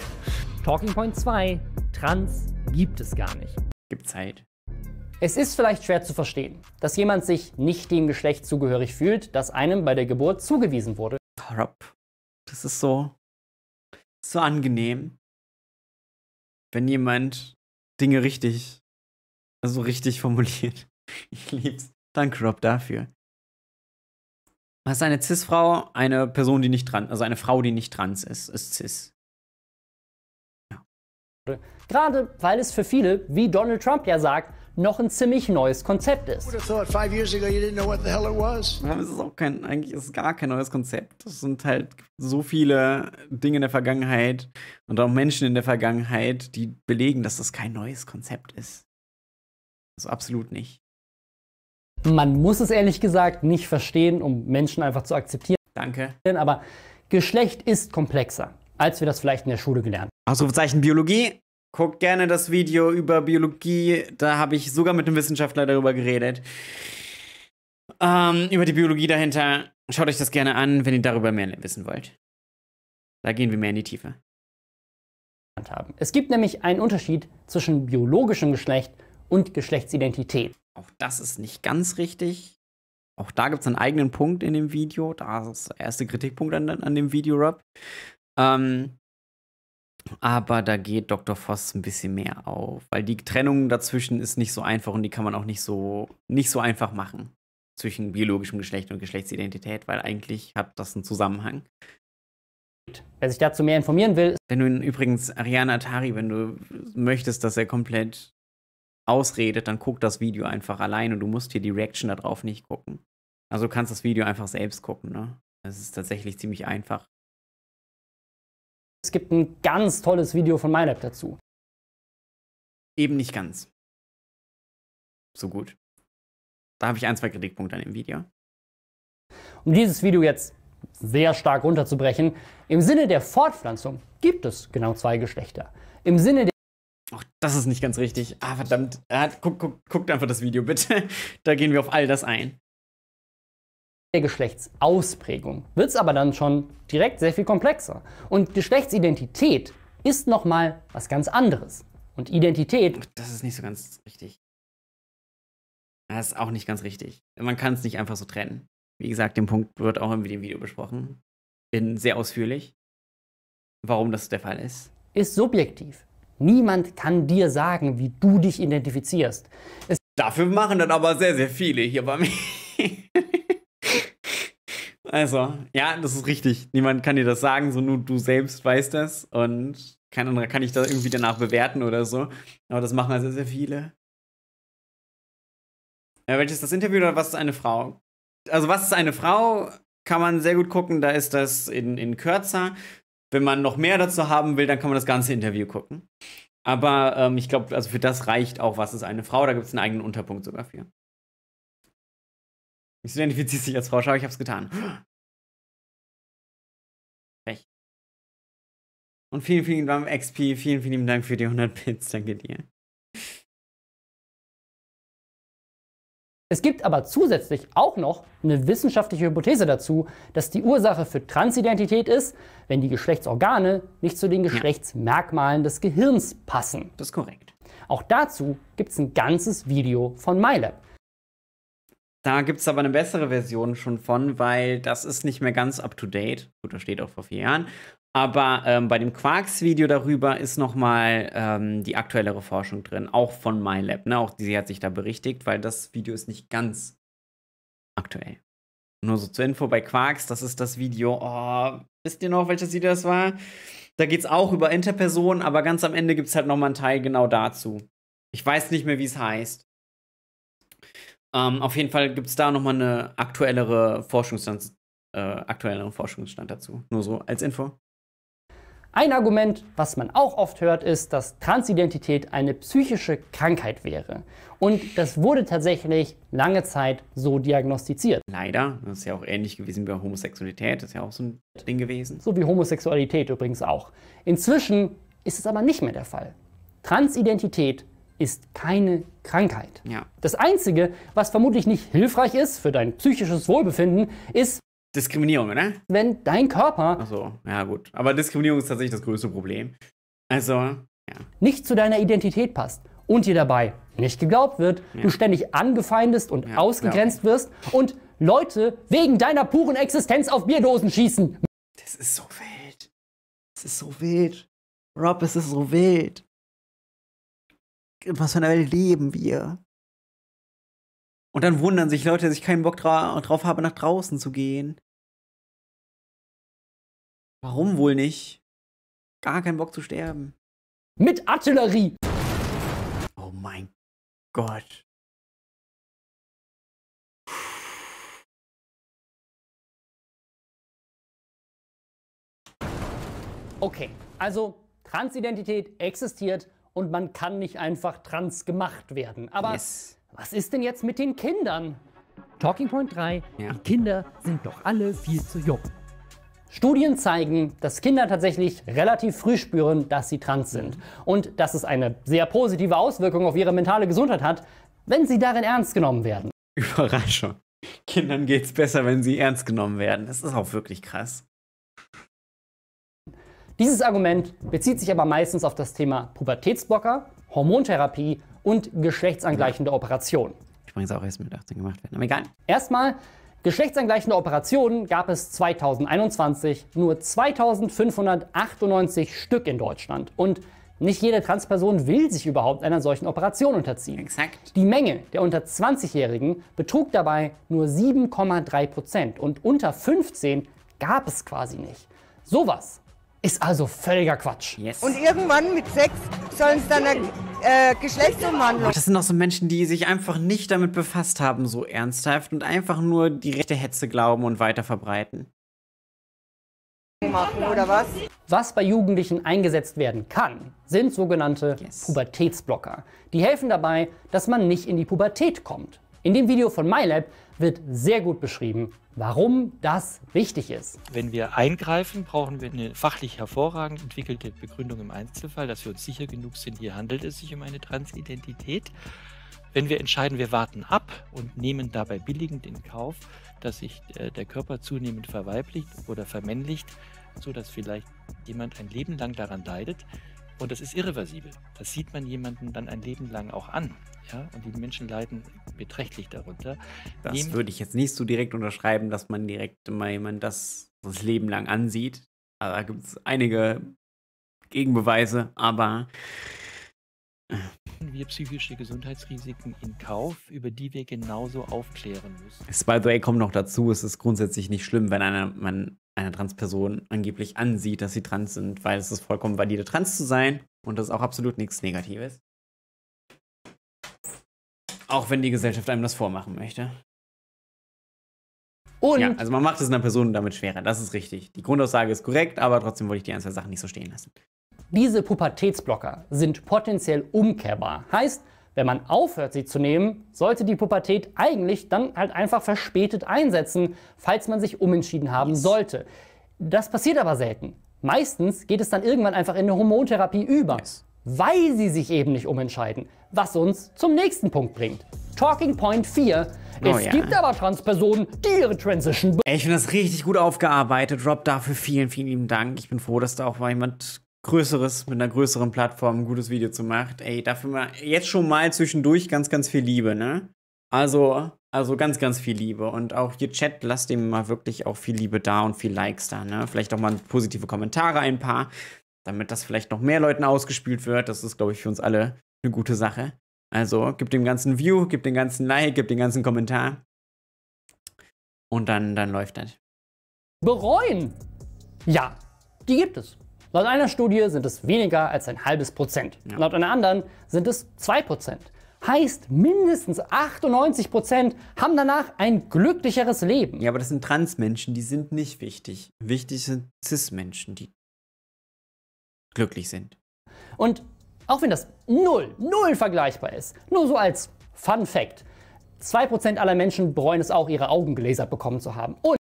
Talking Point 2. Trans gibt es gar nicht. Gibt Zeit. Es ist vielleicht schwer zu verstehen, dass jemand sich nicht dem Geschlecht zugehörig fühlt, das einem bei der Geburt zugewiesen wurde. Rob, das ist so, so angenehm, wenn jemand Dinge richtig, also richtig formuliert. (laughs) Ich lieb's. Danke, Rob, dafür. Was ist eine Cis-Frau? Eine Person, die nicht trans, also eine Frau, die nicht trans ist, ist Cis. Gerade weil es für viele, wie Donald Trump ja sagt, noch ein ziemlich neues Konzept ist. Das ist auch kein, eigentlich ist es gar kein neues Konzept. Es sind halt so viele Dinge in der Vergangenheit und auch Menschen in der Vergangenheit, die belegen, dass das kein neues Konzept ist. Also absolut nicht. Man muss es ehrlich gesagt nicht verstehen, um Menschen einfach zu akzeptieren. Danke. Aber Geschlecht ist komplexer, als wir das vielleicht in der Schule gelernt haben. Ausrufezeichen Biologie. Guckt gerne das Video über Biologie. Da habe ich sogar mit einem Wissenschaftler darüber geredet. Ähm, über die Biologie dahinter. Schaut euch das gerne an, wenn ihr darüber mehr wissen wollt. Da gehen wir mehr in die Tiefe. Haben. Es gibt nämlich einen Unterschied zwischen biologischem Geschlecht und Geschlechtsidentität. Auch das ist nicht ganz richtig. Auch da gibt es einen eigenen Punkt in dem Video. Da ist der erste Kritikpunkt an, an dem Video, Rob. Ähm, aber da geht Dr. Voss ein bisschen mehr auf, weil die Trennung dazwischen ist nicht so einfach und die kann man auch nicht so, nicht so einfach machen zwischen biologischem Geschlecht und Geschlechtsidentität, weil eigentlich hat das einen Zusammenhang. Wer sich dazu mehr informieren will. Wenn du übrigens Ariane Atari, wenn du möchtest, dass er komplett ausredet, dann guck das Video einfach allein und du musst hier die Reaction darauf nicht gucken. Also du kannst das Video einfach selbst gucken, ne? Es ist tatsächlich ziemlich einfach. Es gibt ein ganz tolles Video von MyLab dazu. Eben nicht ganz. So gut. Da habe ich ein, zwei Kritikpunkte an dem Video. Um dieses Video jetzt sehr stark runterzubrechen, im Sinne der Fortpflanzung gibt es genau zwei Geschlechter. Im Sinne der Ach, das ist nicht ganz richtig. Ah, verdammt. Ah, guck, guck, guckt einfach das Video, bitte. (laughs) Da gehen wir auf all das ein der Geschlechtsausprägung wird es aber dann schon direkt sehr viel komplexer. Und Geschlechtsidentität ist nochmal was ganz anderes. Und Identität. Das ist nicht so ganz richtig. Das ist auch nicht ganz richtig. Man kann es nicht einfach so trennen. Wie gesagt, den Punkt wird auch im Video besprochen. In sehr ausführlich. Warum das der Fall ist. Ist subjektiv. Niemand kann dir sagen, wie du dich identifizierst. Es Dafür machen dann aber sehr, sehr viele hier bei mir. (laughs) Also, ja, das ist richtig. Niemand kann dir das sagen, so nur du selbst weißt das und kein anderer kann dich da irgendwie danach bewerten oder so. Aber das machen also sehr viele. Ja, welches ist das Interview oder was ist eine Frau? Also, was ist eine Frau? Kann man sehr gut gucken. Da ist das in, in kürzer. Wenn man noch mehr dazu haben will, dann kann man das ganze Interview gucken. Aber ähm, ich glaube, also für das reicht auch, was ist eine Frau. Da gibt es einen eigenen Unterpunkt sogar für. Ich identifiziere dich als Frau, schau, ich hab's getan. Recht. Und vielen, vielen Dank, XP, vielen, vielen Dank für die 100 Bits, danke dir. Es gibt aber zusätzlich auch noch eine wissenschaftliche Hypothese dazu, dass die Ursache für Transidentität ist, wenn die Geschlechtsorgane nicht zu den Geschlechtsmerkmalen des Gehirns passen. Das ist korrekt. Auch dazu gibt es ein ganzes Video von MyLab. Da gibt es aber eine bessere Version schon von, weil das ist nicht mehr ganz up to date. Gut, das steht auch vor vier Jahren. Aber ähm, bei dem Quarks-Video darüber ist nochmal ähm, die aktuellere Forschung drin, auch von MyLab. Ne? Auch sie hat sich da berichtigt, weil das Video ist nicht ganz aktuell. Nur so zur Info bei Quarks, das ist das Video. Oh, wisst ihr noch, welches Video das war? Da geht es auch über Interpersonen, aber ganz am Ende gibt es halt nochmal einen Teil genau dazu. Ich weiß nicht mehr, wie es heißt. Ähm, auf jeden Fall gibt es da nochmal eine aktuellere Forschungsstand, äh, aktuelleren Forschungsstand dazu. Nur so als Info. Ein Argument, was man auch oft hört, ist, dass Transidentität eine psychische Krankheit wäre. Und das wurde tatsächlich lange Zeit so diagnostiziert. Leider. Das ist ja auch ähnlich gewesen wie bei Homosexualität. Das ist ja auch so ein Ding gewesen. So wie Homosexualität übrigens auch. Inzwischen ist es aber nicht mehr der Fall. Transidentität ist keine Krankheit. Ja. Das Einzige, was vermutlich nicht hilfreich ist für dein psychisches Wohlbefinden, ist, Diskriminierung, oder? wenn dein Körper Achso, ja gut. Aber Diskriminierung ist tatsächlich das größte Problem. Also, ja. nicht zu deiner Identität passt und dir dabei nicht geglaubt wird, du ständig angefeindest und ausgegrenzt wirst und Leute wegen deiner puren Existenz auf Bierdosen schießen. Das ist so wild. Es ist so wild. Rob, es ist so wild. In was für einer Welt leben wir? Und dann wundern sich Leute, dass ich keinen Bock dra drauf habe, nach draußen zu gehen. Warum wohl nicht? Gar keinen Bock zu sterben. Mit Artillerie. Oh mein Gott. Okay, also Transidentität existiert und man kann nicht einfach trans gemacht werden. Aber was ist denn jetzt mit den Kindern? Talking Point 3, die Kinder sind doch alle viel zu jung. Studien zeigen, dass Kinder tatsächlich relativ früh spüren, dass sie trans sind und dass es eine sehr positive Auswirkung auf ihre mentale Gesundheit hat, wenn sie darin ernst genommen werden. Überraschung. Kindern geht's besser, wenn sie ernst genommen werden. Das ist auch wirklich krass. Dieses Argument bezieht sich aber meistens auf das Thema Pubertätsblocker, Hormontherapie und geschlechtsangleichende Operationen. Übrigens auch erst mit 18 gemacht werden. Aber egal. Erstmal, geschlechtsangleichende Operationen gab es 2021 nur 2598 Stück in Deutschland. Und nicht jede Transperson will sich überhaupt einer solchen Operation unterziehen. Exakt. Die Menge der unter 20-Jährigen betrug dabei nur 7,3 Prozent und unter 15 gab es quasi nicht. Sowas ist also völliger Quatsch. Und irgendwann mit sechs sollen es dann äh, Geschlechtsumwandlung Das sind auch so Menschen, die sich einfach nicht damit befasst haben, so ernsthaft und einfach nur die rechte Hetze glauben und weiter verbreiten. machen, oder was? Was bei Jugendlichen eingesetzt werden kann, sind sogenannte Pubertätsblocker. Die helfen dabei, dass man nicht in die Pubertät kommt. In dem Video von MyLab wird sehr gut beschrieben, warum das wichtig ist. Wenn wir eingreifen, brauchen wir eine fachlich hervorragend entwickelte Begründung im Einzelfall, dass wir uns sicher genug sind, hier handelt es sich um eine Transidentität. Wenn wir entscheiden, wir warten ab und nehmen dabei billigend in Kauf, dass sich äh, der Körper zunehmend verweiblicht oder vermännlicht, sodass vielleicht jemand ein Leben lang daran leidet. Und das ist irreversibel. Das sieht man jemanden dann ein Leben lang auch an. Ja? Und die Menschen leiden beträchtlich darunter. Das Nehmen- würde ich jetzt nicht so direkt unterschreiben, dass man direkt mal jemand das das Leben lang ansieht. Aber da gibt es einige Gegenbeweise, aber wir psychische Gesundheitsrisiken in Kauf, über die wir genauso aufklären müssen. es by the way kommt noch dazu, es ist grundsätzlich nicht schlimm, wenn einer, man einer Transperson angeblich ansieht, dass sie trans sind, weil es ist vollkommen valide, trans zu sein und das ist auch absolut nichts Negatives. Auch wenn die Gesellschaft einem das vormachen möchte. Und ja, also man macht es einer Person damit schwerer, das ist richtig. Die Grundaussage ist korrekt, aber trotzdem wollte ich die einzelnen Sachen nicht so stehen lassen. Diese Pubertätsblocker sind potenziell umkehrbar. Heißt, wenn man aufhört, sie zu nehmen, sollte die Pubertät eigentlich dann halt einfach verspätet einsetzen, falls man sich umentschieden haben sollte. Das passiert aber selten. Meistens geht es dann irgendwann einfach in eine Hormontherapie über, weil sie sich eben nicht umentscheiden. Was uns zum nächsten Punkt bringt. Talking Point 4. Oh es ja. gibt aber Transpersonen, die ihre Transition Ey, ich finde das richtig gut aufgearbeitet. Rob, dafür vielen, vielen lieben Dank. Ich bin froh, dass da auch mal jemand Größeres mit einer größeren Plattform ein gutes Video zu macht. Ey, dafür mal jetzt schon mal zwischendurch ganz, ganz viel Liebe, ne? Also, Also ganz, ganz viel Liebe. Und auch ihr Chat, lasst ihm mal wirklich auch viel Liebe da und viel Likes da. Ne? Vielleicht auch mal positive Kommentare, ein paar, damit das vielleicht noch mehr Leuten ausgespielt wird. Das ist, glaube ich, für uns alle eine gute Sache. Also gib dem ganzen View, gib den ganzen Like, gib den ganzen Kommentar. Und dann, dann läuft das. Bereuen? Ja, die gibt es. Laut einer Studie sind es weniger als ein halbes Prozent. Ja. Laut einer anderen sind es zwei Prozent. Heißt, mindestens 98 Prozent haben danach ein glücklicheres Leben. Ja, aber das sind Transmenschen, die sind nicht wichtig. Wichtig sind Cis-Menschen, die glücklich sind. Und auch wenn das null, null vergleichbar ist, nur so als Fun Fact. 2% aller Menschen bereuen es auch, ihre Augen gelasert bekommen zu haben. Und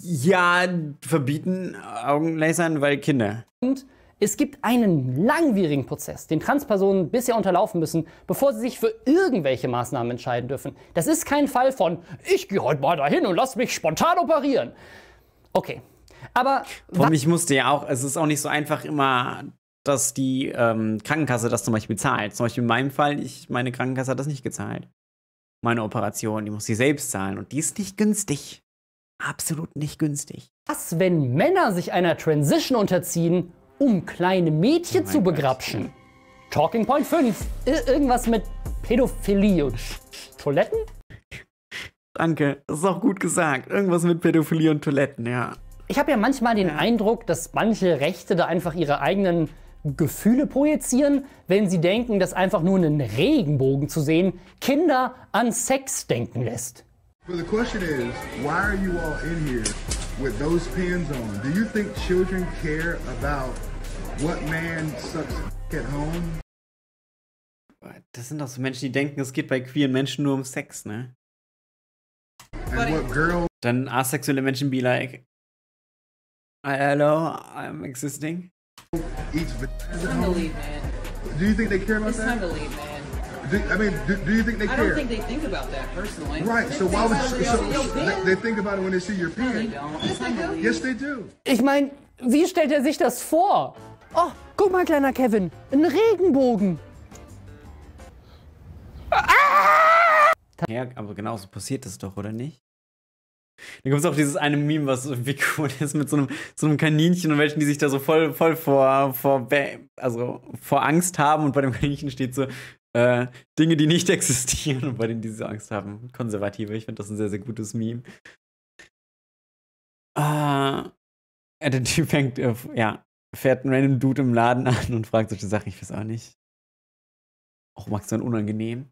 ja, verbieten Augenlasern, weil Kinder. Und es gibt einen langwierigen Prozess, den Transpersonen bisher unterlaufen müssen, bevor sie sich für irgendwelche Maßnahmen entscheiden dürfen. Das ist kein Fall von, ich gehe heute mal dahin und lass mich spontan operieren. Okay. Aber. Und ich musste ja auch, es ist auch nicht so einfach immer, dass die ähm, Krankenkasse das zum Beispiel zahlt. Zum Beispiel in meinem Fall, ich, meine Krankenkasse hat das nicht gezahlt. Meine Operation, die muss sie selbst zahlen und die ist nicht günstig absolut nicht günstig. Was, wenn Männer sich einer Transition unterziehen, um kleine Mädchen oh zu begrapschen? Gott. Talking Point 5. Ir irgendwas mit Pädophilie und Toiletten? Danke, das ist auch gut gesagt. Irgendwas mit Pädophilie und Toiletten, ja. Ich habe ja manchmal den Eindruck, dass manche Rechte da einfach ihre eigenen Gefühle projizieren, wenn sie denken, dass einfach nur einen Regenbogen zu sehen Kinder an Sex denken lässt. But the question is, why are you all in here with those pins on? Do you think children care about what man sucks (laughs) at home? Das sind doch so Menschen, die denken, es geht bei queeren Menschen nur um Sex, ne? And what girl Dann asexuelle Menschen be like, I hello, I'm existing. Eats It's time to leave, man. Do you think they care about it's that? Do, I mean, do, do, you think they care? I don't think they think about that personally. Right. So why would so, so they, they, think about it when they see your pen? No, they don't. Yes, they do. Yes, they do. Ich meine, wie stellt er sich das vor? Oh, guck mal, kleiner Kevin, ein Regenbogen. Ja, aber genau so passiert das doch, oder nicht? Da gibt es auch dieses eine Meme, was irgendwie (laughs) cool ist, mit so einem, so einem Kaninchen und welchen, die sich da so voll, voll vor, vor, also vor Angst haben und bei dem Kaninchen steht so, äh, Dinge, die nicht (laughs) existieren und bei denen die diese Angst haben. Konservative, ich finde das ein sehr, sehr gutes Meme. Ah, der Typ fängt, äh, ja, fährt einen random Dude im Laden an und fragt solche Sachen, ich weiß auch nicht. Auch Max dann unangenehm.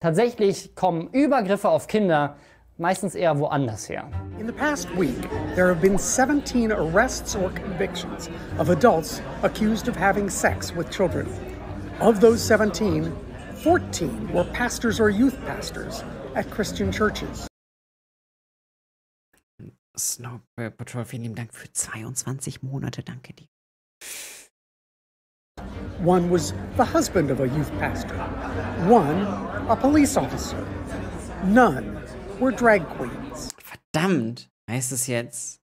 Tatsächlich kommen Übergriffe auf Kinder meistens eher woanders her. In the past week, there have been 17 arrests or convictions of adults accused of having sex with children. Of those 17, 14 were pastors or youth pastors at Christian churches. Snow Patrol, vielen lieben Dank für 22 Monate, danke dir. One was the husband of a youth pastor, one a police officer, none were drag queens. Verdammt, heißt es jetzt?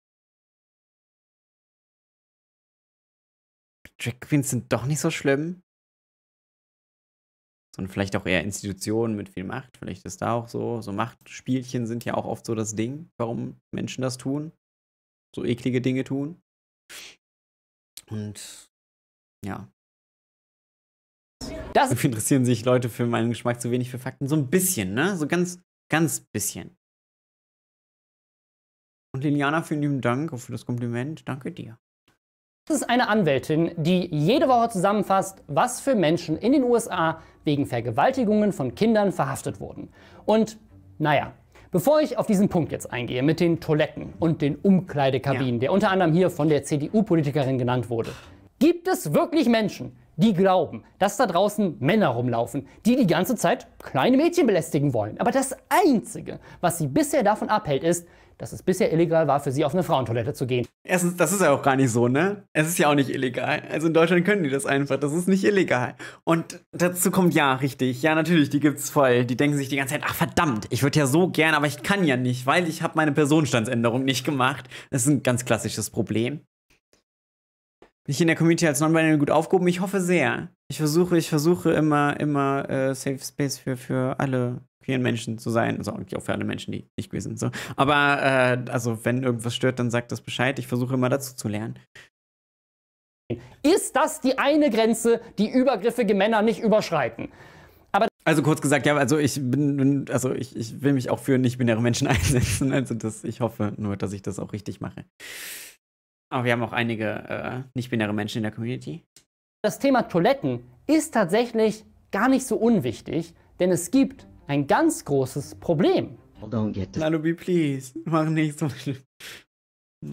Drag Queens sind doch nicht so schlimm. Sondern vielleicht auch eher Institutionen mit viel Macht. Vielleicht ist da auch so. So Machtspielchen sind ja auch oft so das Ding, warum Menschen das tun. So eklige Dinge tun. Und ja. Das interessieren sich Leute für meinen Geschmack zu wenig für Fakten. So ein bisschen, ne? So ganz, Ganz bisschen. Und Liliana, vielen lieben Dank für das Kompliment. Danke dir. Das ist eine Anwältin, die jede Woche zusammenfasst, was für Menschen in den USA wegen Vergewaltigungen von Kindern verhaftet wurden. Und naja, bevor ich auf diesen Punkt jetzt eingehe mit den Toiletten und den Umkleidekabinen, ja. der unter anderem hier von der CDU-Politikerin genannt wurde, gibt es wirklich Menschen, die glauben, dass da draußen Männer rumlaufen, die die ganze Zeit kleine Mädchen belästigen wollen. Aber das Einzige, was sie bisher davon abhält, ist, dass es bisher illegal war, für sie auf eine Frauentoilette zu gehen. Erstens, das ist ja auch gar nicht so, ne? Es ist ja auch nicht illegal. Also in Deutschland können die das einfach. Das ist nicht illegal. Und dazu kommt ja, richtig. Ja, natürlich, die gibt's voll. Die denken sich die ganze Zeit, ach verdammt, ich würde ja so gern, aber ich kann ja nicht, weil ich habe meine Personenstandsänderung nicht gemacht. Das ist ein ganz klassisches Problem. Bin ich in der Community als Non-Binary gut aufgehoben? Ich hoffe sehr. Ich versuche, ich versuche immer, immer äh, Safe Space für, für alle queeren Menschen zu sein. Also eigentlich auch für alle Menschen, die nicht queer sind. So. Aber äh, also wenn irgendwas stört, dann sagt das Bescheid. Ich versuche immer dazu zu lernen. Ist das die eine Grenze, die übergriffige Männer nicht überschreiten? Aber Also kurz gesagt, ja, also ich bin, bin also ich, ich will mich auch für nicht-binäre Menschen (laughs) einsetzen. Also das, ich hoffe nur, dass ich das auch richtig mache. Aber wir haben auch einige äh, nicht-binäre Menschen in der Community. das Thema Toiletten ist tatsächlich gar nicht so unwichtig, denn es gibt ein ganz großes Problem. Don't get to Lalubi, please. Mach nicht so.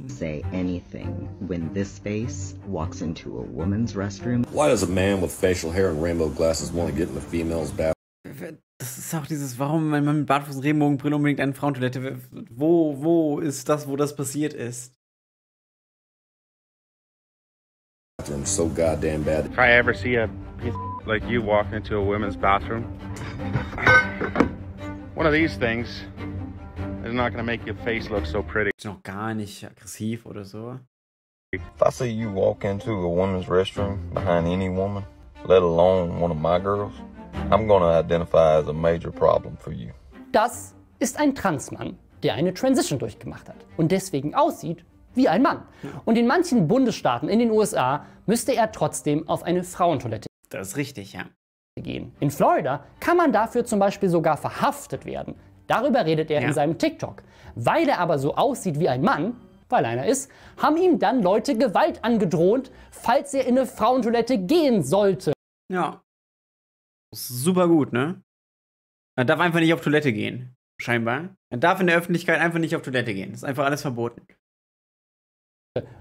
say anything when this face walks into a woman's restroom. Why does a man with facial hair and rainbow glasses want to get in a female's bathroom? Das ist auch dieses, warum, wenn man mit Bartfuß und Regenbogenbrille unbedingt eine Frauentoilette. Wo, wo ist das, wo das passiert ist? So goddamn bad. If I ever see a piece of like you walking into a women's bathroom, one of these things is not going to make your face look so pretty. Ist noch gar nicht aggressiv oder so. If I see you walk into a woman's restroom behind any woman, let alone one of my girls, I'm going to identify as a major problem for you. Das ist ein Transmann, der eine Transition durchgemacht hat und deswegen aussieht wie ein Mann. Und in manchen Bundesstaaten in den USA müsste er trotzdem auf eine Frauentoilette Das ist richtig, ja. gehen. In Florida kann man dafür zum Beispiel sogar verhaftet werden. Darüber redet er Ja. in seinem TikTok. Weil er aber so aussieht wie ein Mann, weil einer ist, haben ihm dann Leute Gewalt angedroht, falls er in eine Frauentoilette gehen sollte. Ja. Super gut, ne? Er darf einfach nicht auf Toilette gehen. Scheinbar. Er darf in der Öffentlichkeit einfach nicht auf Toilette gehen. Das ist einfach alles verboten.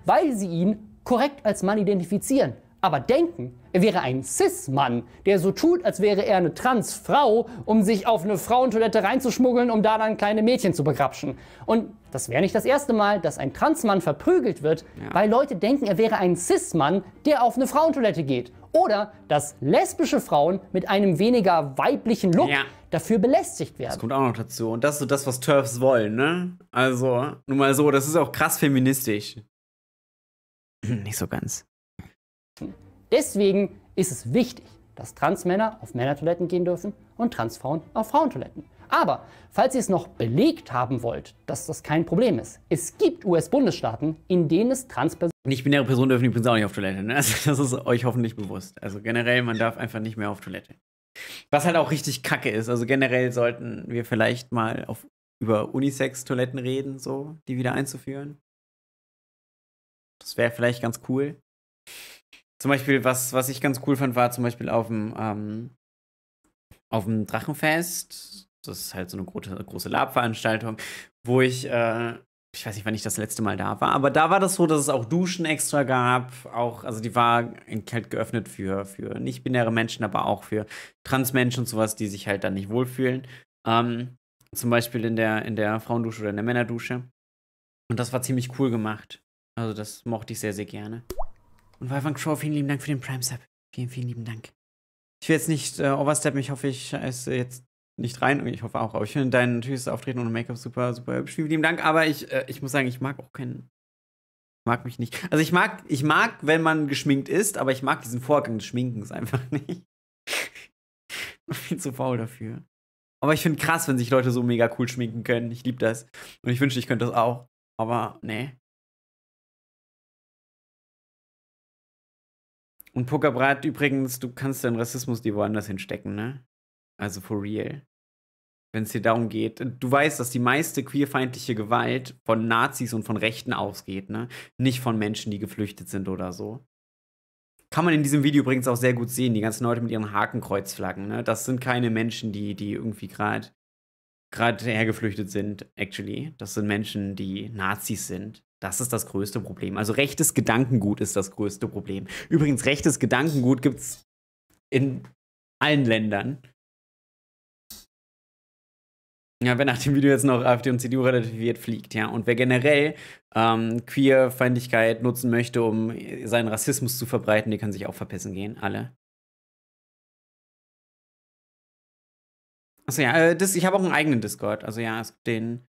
Weil sie ihn korrekt als Mann identifizieren, aber denken, er wäre ein Cis-Mann, der so tut, als wäre er eine Transfrau, um sich auf eine Frauentoilette reinzuschmuggeln, um da dann kleine Mädchen zu begrapschen. Und das wäre nicht das erste Mal, dass ein Transmann verprügelt wird, weil Leute denken, er wäre ein Cis-Mann, der auf eine Frauentoilette geht. Oder dass lesbische Frauen mit einem weniger weiblichen Look Ja. dafür belästigt werden. Das kommt auch noch dazu. Und das ist so das, was Turfs wollen, ne? Also, nur mal so, das ist auch krass feministisch. Nicht so ganz. Deswegen ist es wichtig, dass Transmänner auf Männertoiletten gehen dürfen und Transfrauen auf Frauentoiletten. Aber falls ihr es noch belegt haben wollt, dass das kein Problem ist, es gibt US-Bundesstaaten, in denen es Transpersonen Nicht-binäre Personen dürfen übrigens auch nicht auf Toilette, ne? Also, das ist euch hoffentlich bewusst. Also, generell, man darf einfach nicht mehr auf Toilette. Was halt auch richtig kacke ist. Also, generell sollten wir vielleicht mal auf, über Unisex-Toiletten reden, so, die wieder einzuführen. Das wäre vielleicht ganz cool. Zum Beispiel, was, was ich ganz cool fand, war zum Beispiel auf dem, ähm, auf dem Drachenfest. Das ist halt so eine große, große Lab-Veranstaltung, wo ich, äh, ich weiß nicht, wann ich das letzte Mal da war, aber da war das so, dass es auch Duschen extra gab. Auch, also die war halt geöffnet für, für nicht-binäre Menschen, aber auch für Transmenschen und sowas, die sich halt dann nicht wohlfühlen. Ähm, zum Beispiel in der, in der Frauendusche oder in der Männerdusche. Und das war ziemlich cool gemacht. Also das mochte ich sehr, sehr gerne. Und Wolfgang Crow, vielen lieben Dank für den Prime-Sub. Vielen, vielen lieben Dank. Ich will jetzt nicht äh, oversteppen, ich hoffe, ich scheiße jetzt nicht rein. Ich hoffe auch, aber ich finde dein natürliches Auftreten ohne Make-up super, super hübsch. Vielen lieben Dank, aber ich, äh, ich muss sagen, ich mag auch keinen. Ich mag mich nicht. Also ich mag, ich mag, wenn man geschminkt ist, aber ich mag diesen Vorgang des Schminkens einfach (laughs) nicht. Ich bin zu faul dafür. Aber ich finde krass, wenn sich Leute so mega cool schminken können. Ich liebe das. Und ich wünschte, ich könnte das auch. Aber nee. Und Pokerbrat übrigens, du kannst deinen Rassismus die woanders hinstecken, ne? Also for real. Wenn es dir darum geht, du weißt, dass die meiste queerfeindliche Gewalt von Nazis und von Rechten ausgeht, ne? Nicht von Menschen, die geflüchtet sind oder so. Kann man in diesem Video übrigens auch sehr gut sehen, die ganzen Leute mit ihren Hakenkreuzflaggen, ne? Das sind keine Menschen, die, die irgendwie gerade gerade hergeflüchtet sind, actually. Das sind Menschen, die Nazis sind. Das ist das größte Problem. Also rechtes Gedankengut ist das größte Problem. Übrigens, rechtes Gedankengut gibt es in allen Ländern. Ja, wer nach dem Video jetzt noch AfD und CDU relativiert, fliegt, ja. Und wer generell ähm, Queerfeindlichkeit nutzen möchte, um seinen Rassismus zu verbreiten, der kann sich auch verpissen gehen, alle. Achso, ja, äh, das, ich habe auch einen eigenen Discord. Also ja, es gibt den.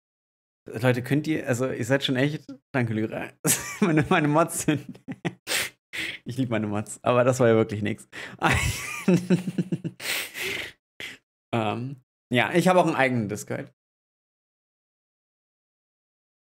Leute, könnt ihr, also ihr seid schon echt. Danke, Lyra. (laughs) meine, meine Mods sind. Ich liebe meine Mods, aber das war ja wirklich nichts. (laughs) ähm, ja, ich habe auch einen eigenen Discord.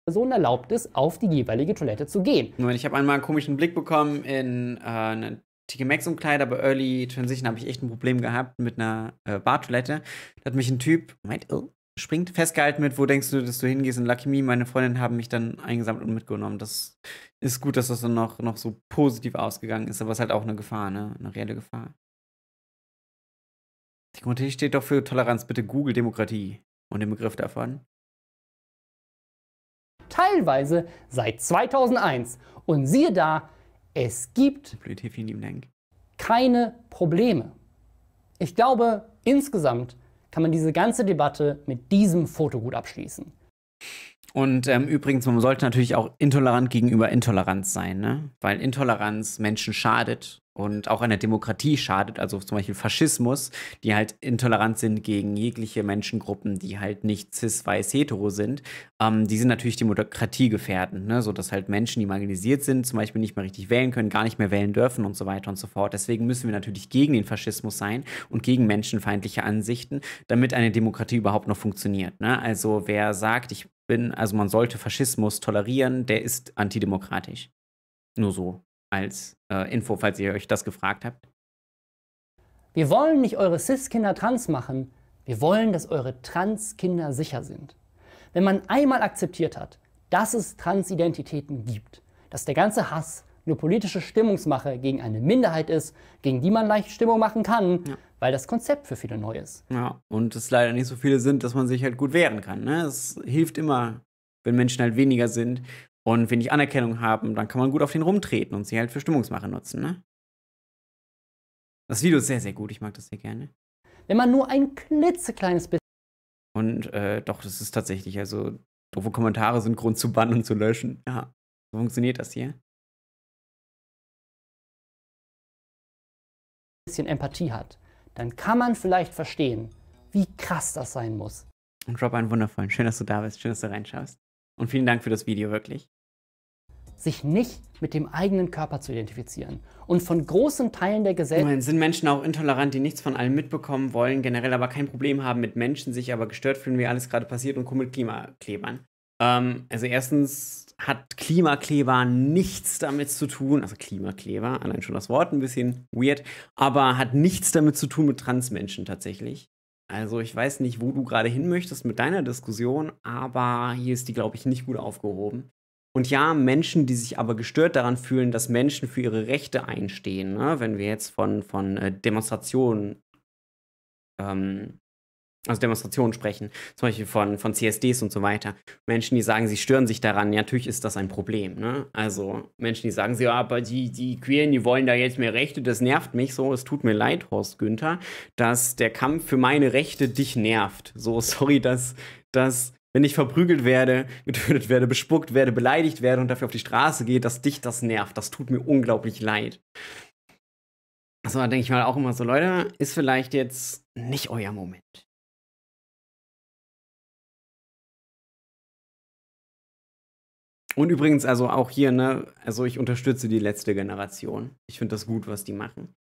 Person erlaubt ist, auf die jeweilige Toilette zu gehen. Moment, ich habe einmal einen komischen Blick bekommen in äh, eine TK Maxx Umkleider bei Early Transition habe ich echt ein Problem gehabt mit einer äh, Bartoilette. Da hat mich ein Typ, Moment, oh, springt, festgehalten mit, wo denkst du, dass du hingehst? Und Lucky Me, meine Freundin haben mich dann eingesammelt und mitgenommen. Das ist gut, dass das dann noch, noch so positiv ausgegangen ist, aber es ist halt auch eine Gefahr, ne? Eine reelle Gefahr. Die Demokratie steht doch für Toleranz. Bitte Google Demokratie und den Begriff davon. Teilweise seit 2001. Und siehe da, es gibt keine Probleme. Ich glaube, insgesamt kann man diese ganze Debatte mit diesem Foto gut abschließen. Und ähm, übrigens, man sollte natürlich auch intolerant gegenüber Intoleranz sein, ne? weil Intoleranz Menschen schadet und auch einer Demokratie schadet, also zum Beispiel Faschismus, die halt intolerant sind gegen jegliche Menschengruppen, die halt nicht cis, weiß, hetero sind, ähm, die sind natürlich Demokratie gefährdend, ne? sodass halt Menschen, die marginalisiert sind, zum Beispiel nicht mehr richtig wählen können, gar nicht mehr wählen dürfen und so weiter und so fort. Deswegen müssen wir natürlich gegen den Faschismus sein und gegen menschenfeindliche Ansichten, damit eine Demokratie überhaupt noch funktioniert. Ne? Also wer sagt, ich bin, also man sollte Faschismus tolerieren, der ist antidemokratisch. Nur so als äh, Info, falls ihr euch das gefragt habt. Wir wollen nicht eure Cis-Kinder trans machen, wir wollen, dass eure Trans-Kinder sicher sind. Wenn man einmal akzeptiert hat, dass es Transidentitäten gibt, dass der ganze Hass nur politische Stimmungsmache gegen eine Minderheit ist, gegen die man leicht Stimmung machen kann, ja. weil das Konzept für viele neu ist. Ja, und es leider nicht so viele sind, dass man sich halt gut wehren kann. Ne? Es hilft immer, wenn Menschen halt weniger sind und wenig Anerkennung haben, dann kann man gut auf den rumtreten und sie halt für Stimmungsmache nutzen. Ne? Das Video ist sehr, sehr gut. Ich mag das sehr gerne. Wenn man nur ein klitzekleines bisschen. Und äh, doch, das ist tatsächlich, also doofe Kommentare sind Grund zu bannen und zu löschen. Ja, so funktioniert das hier. bisschen Empathie hat, dann kann man vielleicht verstehen, wie krass das sein muss. Und Rob, einen wundervollen. Schön, dass du da bist. Schön, dass du reinschaust. Und vielen Dank für das Video, wirklich. Sich nicht mit dem eigenen Körper zu identifizieren und von großen Teilen der Gesellschaft. Sind Menschen auch intolerant, die nichts von allem mitbekommen wollen, generell aber kein Problem haben mit Menschen, sich aber gestört fühlen, wie alles gerade passiert und mit Klimaklebern? Ähm, also, erstens hat Klimakleber nichts damit zu tun, also Klimakleber, allein schon das Wort ein bisschen weird, aber hat nichts damit zu tun mit Transmenschen tatsächlich. Also ich weiß nicht, wo du gerade hin möchtest mit deiner Diskussion, aber hier ist die, glaube ich, nicht gut aufgehoben. Und ja, Menschen, die sich aber gestört daran fühlen, dass Menschen für ihre Rechte einstehen, ne? wenn wir jetzt von, von äh, Demonstrationen ähm, also Demonstrationen sprechen, zum Beispiel von, von CSDs und so weiter. Menschen, die sagen, sie stören sich daran, ja, natürlich ist das ein Problem. Ne? Also Menschen, die sagen, ja, aber die, die Queeren, die wollen da jetzt mehr Rechte, das nervt mich so, es tut mir leid, Horst Günther, dass der Kampf für meine Rechte dich nervt. So, sorry, dass, dass wenn ich verprügelt werde, (laughs) getötet werde, bespuckt werde, beleidigt werde und dafür auf die Straße gehe, dass dich das nervt. Das tut mir unglaublich leid. Also da denke ich mal auch immer so, Leute, ist vielleicht jetzt nicht euer Moment. Und übrigens, also auch hier, ne, also ich unterstütze die letzte Generation. Ich finde das gut, was die machen.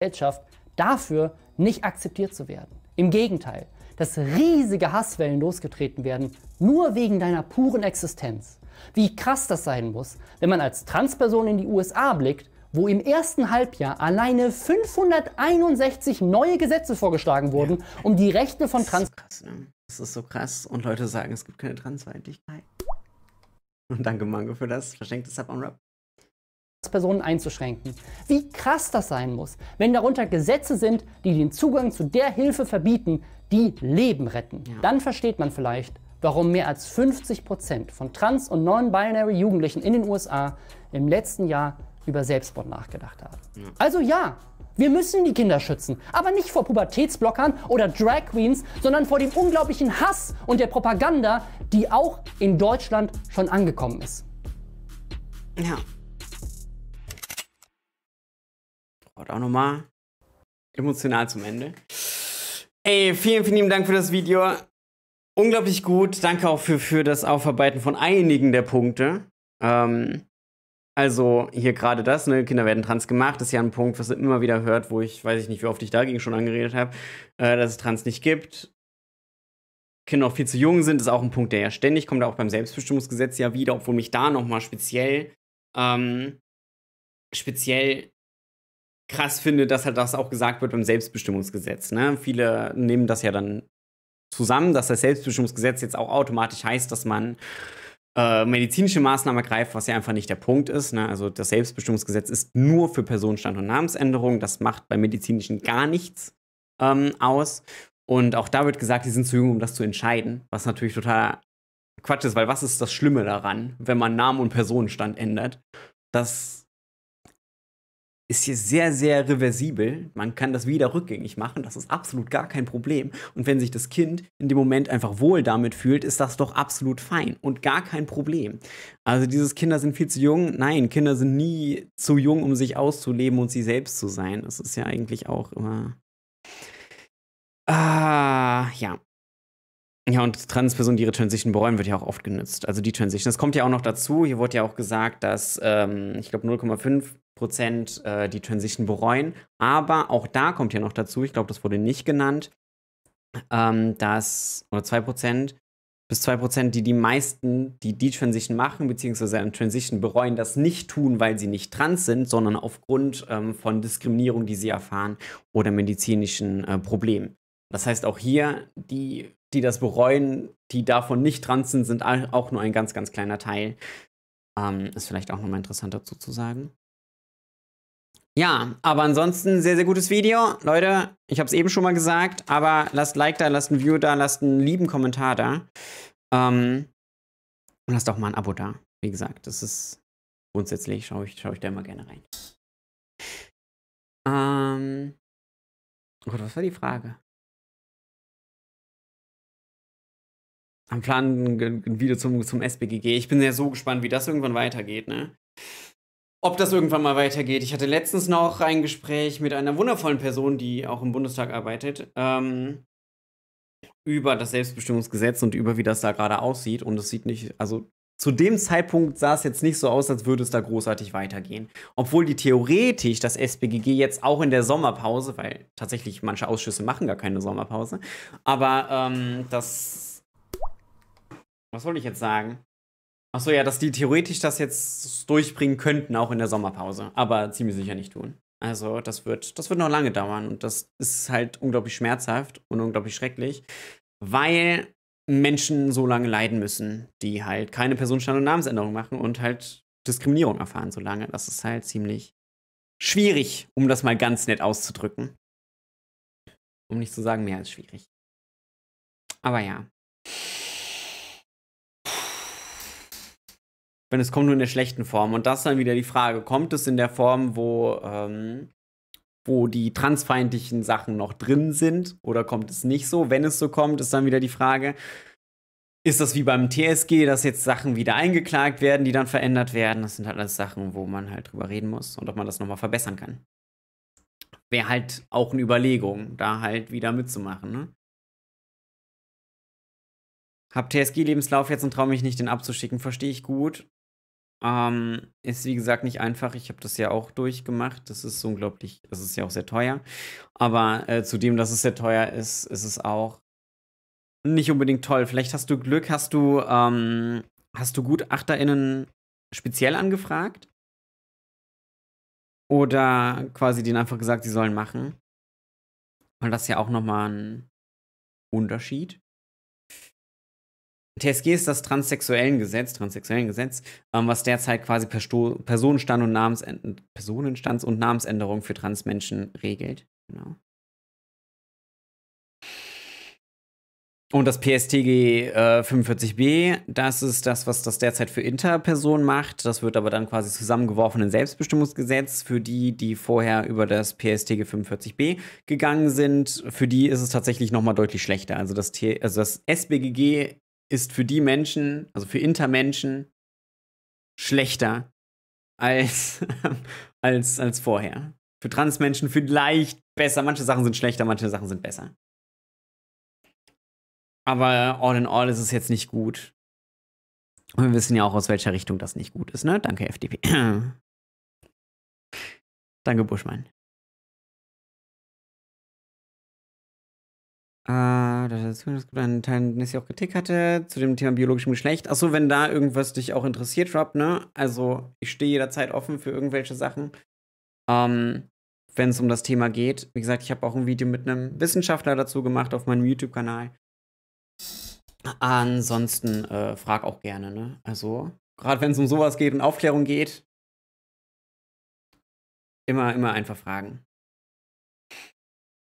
Gesellschaft dafür nicht akzeptiert zu werden. Im Gegenteil, dass riesige Hasswellen losgetreten werden, nur wegen deiner puren Existenz. Wie krass das sein muss, wenn man als Transperson in die USA blickt, wo im ersten Halbjahr alleine 561 neue Gesetze vorgeschlagen wurden, um die Rechte von Trans. Krass, ne? Das ist so krass. Und Leute sagen, es gibt keine Transfeindlichkeit. Und danke, Mango, für das verschenkte Sub on Rap. Personen einzuschränken. Wie krass das sein muss, wenn darunter Gesetze sind, die den Zugang zu der Hilfe verbieten, die Leben retten. Ja. Dann versteht man vielleicht, warum mehr als 50 Prozent von trans- und non-binary Jugendlichen in den USA im letzten Jahr über Selbstmord nachgedacht haben. Ja. Also ja, wir müssen die Kinder schützen, aber nicht vor Pubertätsblockern oder Drag Queens, sondern vor dem unglaublichen Hass und der Propaganda, die auch in Deutschland schon angekommen ist. Ja. Und auch nochmal emotional zum Ende. Ey, vielen, vielen lieben Dank für das Video. Unglaublich gut. Danke auch für, für das Aufarbeiten von einigen der Punkte. Ähm, Also hier gerade das, ne, Kinder werden trans gemacht, ist ja ein Punkt, was man immer wieder hört, wo ich, weiß ich nicht, wie oft ich dagegen schon angeredet habe, äh, dass es trans nicht gibt. Kinder auch viel zu jung sind, ist auch ein Punkt, der ja ständig kommt, auch beim Selbstbestimmungsgesetz ja wieder, obwohl mich da nochmal speziell, ähm, speziell krass finde, dass halt das auch gesagt wird beim Selbstbestimmungsgesetz. Ne? Viele nehmen das ja dann zusammen, dass das Selbstbestimmungsgesetz jetzt auch automatisch heißt, dass man äh, medizinische Maßnahmen ergreift, was ja einfach nicht der Punkt ist. Ne? Also das Selbstbestimmungsgesetz ist nur für Personenstand und Namensänderung. Das macht bei medizinischen gar nichts ähm, aus. Und auch da wird gesagt, die sind zu jung, um das zu entscheiden, was natürlich total Quatsch ist, weil was ist das Schlimme daran, wenn man Namen und Personenstand ändert? Das ist hier sehr, sehr reversibel. Man kann das wieder rückgängig machen. Das ist absolut gar kein Problem. Und wenn sich das Kind in dem Moment einfach wohl damit fühlt, ist das doch absolut fein und gar kein Problem. Also dieses Kinder sind viel zu jung. Nein, Kinder sind nie zu jung, um sich auszuleben und sie selbst zu sein. Das ist ja eigentlich auch immer. Ah, ja. Ja, und Transpersonen, die ihre Transition bereuen, wird ja auch oft genutzt. Also die Transition. Das kommt ja auch noch dazu. Hier wurde ja auch gesagt, dass ähm, ich glaube 0,5 Prozent äh, die Transition bereuen. Aber auch da kommt ja noch dazu, ich glaube, das wurde nicht genannt, ähm, dass, oder 2 Prozent, bis 2 Prozent, die die meisten, die die Transition machen, beziehungsweise eine Transition bereuen, das nicht tun, weil sie nicht trans sind, sondern aufgrund ähm, von Diskriminierung, die sie erfahren oder medizinischen äh, Problemen. Das heißt, auch hier, die, die das bereuen, die davon nicht trans sind, sind auch nur ein ganz, ganz kleiner Teil. Ähm, ist vielleicht auch nochmal interessant dazu zu sagen. Ja, aber ansonsten sehr, sehr gutes Video. Leute, ich habe es eben schon mal gesagt, aber lasst Like da, lasst ein View da, lasst einen lieben Kommentar da. Ähm, und lasst auch mal ein Abo da. Wie gesagt, das ist grundsätzlich, schaue ich, schau ich da immer gerne rein. Ähm, oh Gott, was war die Frage? Am Plan ein Video zum, zum SBGG. Ich bin ja so gespannt, wie das irgendwann weitergeht, ne? Ob das irgendwann mal weitergeht. Ich hatte letztens noch ein Gespräch mit einer wundervollen Person, die auch im Bundestag arbeitet, ähm, über das Selbstbestimmungsgesetz und über wie das da gerade aussieht. Und es sieht nicht, also zu dem Zeitpunkt sah es jetzt nicht so aus, als würde es da großartig weitergehen. Obwohl die theoretisch das SBGG jetzt auch in der Sommerpause, weil tatsächlich manche Ausschüsse machen gar keine Sommerpause, aber ähm, das. Was soll ich jetzt sagen? Achso, ja, dass die theoretisch das jetzt durchbringen könnten, auch in der Sommerpause. Aber ziemlich sicher nicht tun. Also, das wird, das wird noch lange dauern. Und das ist halt unglaublich schmerzhaft und unglaublich schrecklich, weil Menschen so lange leiden müssen, die halt keine Personenstand- und Namensänderung machen und halt Diskriminierung erfahren so lange. Das ist halt ziemlich schwierig, um das mal ganz nett auszudrücken. Um nicht zu sagen, mehr als schwierig. Aber ja. Wenn es kommt nur in der schlechten Form. Und das ist dann wieder die Frage, kommt es in der Form, wo, ähm, wo die transfeindlichen Sachen noch drin sind oder kommt es nicht so? Wenn es so kommt, ist dann wieder die Frage, ist das wie beim TSG, dass jetzt Sachen wieder eingeklagt werden, die dann verändert werden? Das sind halt alles Sachen, wo man halt drüber reden muss und ob man das nochmal verbessern kann. Wäre halt auch eine Überlegung, da halt wieder mitzumachen, ne? Hab TSG-Lebenslauf jetzt und traue mich nicht, den abzuschicken. Verstehe ich gut. Ähm, ist wie gesagt nicht einfach. Ich habe das ja auch durchgemacht. Das ist unglaublich, das ist ja auch sehr teuer. Aber äh, zudem, dass es sehr teuer ist, ist es auch nicht unbedingt toll. Vielleicht hast du Glück, hast du, ähm, hast du GutachterInnen speziell angefragt? Oder quasi denen einfach gesagt, sie sollen machen? Weil das ist ja auch nochmal ein Unterschied. TSG ist das transsexuellen Gesetz, transsexuellen Gesetz, ähm, was derzeit quasi Persto Personenstand und Namensend Personenstands- und Namensänderung für Transmenschen regelt. Genau. Und das PSTG äh, 45b, das ist das, was das derzeit für Interpersonen macht. Das wird aber dann quasi zusammengeworfen in Selbstbestimmungsgesetz. Für die, die vorher über das PSTG 45b gegangen sind, für die ist es tatsächlich nochmal deutlich schlechter. Also das, T also das SBGG ist für die Menschen, also für Intermenschen, schlechter als, (laughs) als, als vorher. Für Transmenschen vielleicht besser. Manche Sachen sind schlechter, manche Sachen sind besser. Aber all in all ist es jetzt nicht gut. Und wir wissen ja auch, aus welcher Richtung das nicht gut ist, ne? Danke, FDP. (clears throat) Danke, Buschmann. Äh, das ist ein Teil, den ich auch Kritik hatte, zu dem Thema biologischem Geschlecht. Achso, wenn da irgendwas dich auch interessiert, Rob, ne? Also, ich stehe jederzeit offen für irgendwelche Sachen. Ähm, wenn es um das Thema geht. Wie gesagt, ich habe auch ein Video mit einem Wissenschaftler dazu gemacht auf meinem YouTube-Kanal. Ansonsten äh, frag auch gerne, ne? Also, gerade wenn es um sowas geht und Aufklärung geht, immer, immer einfach fragen.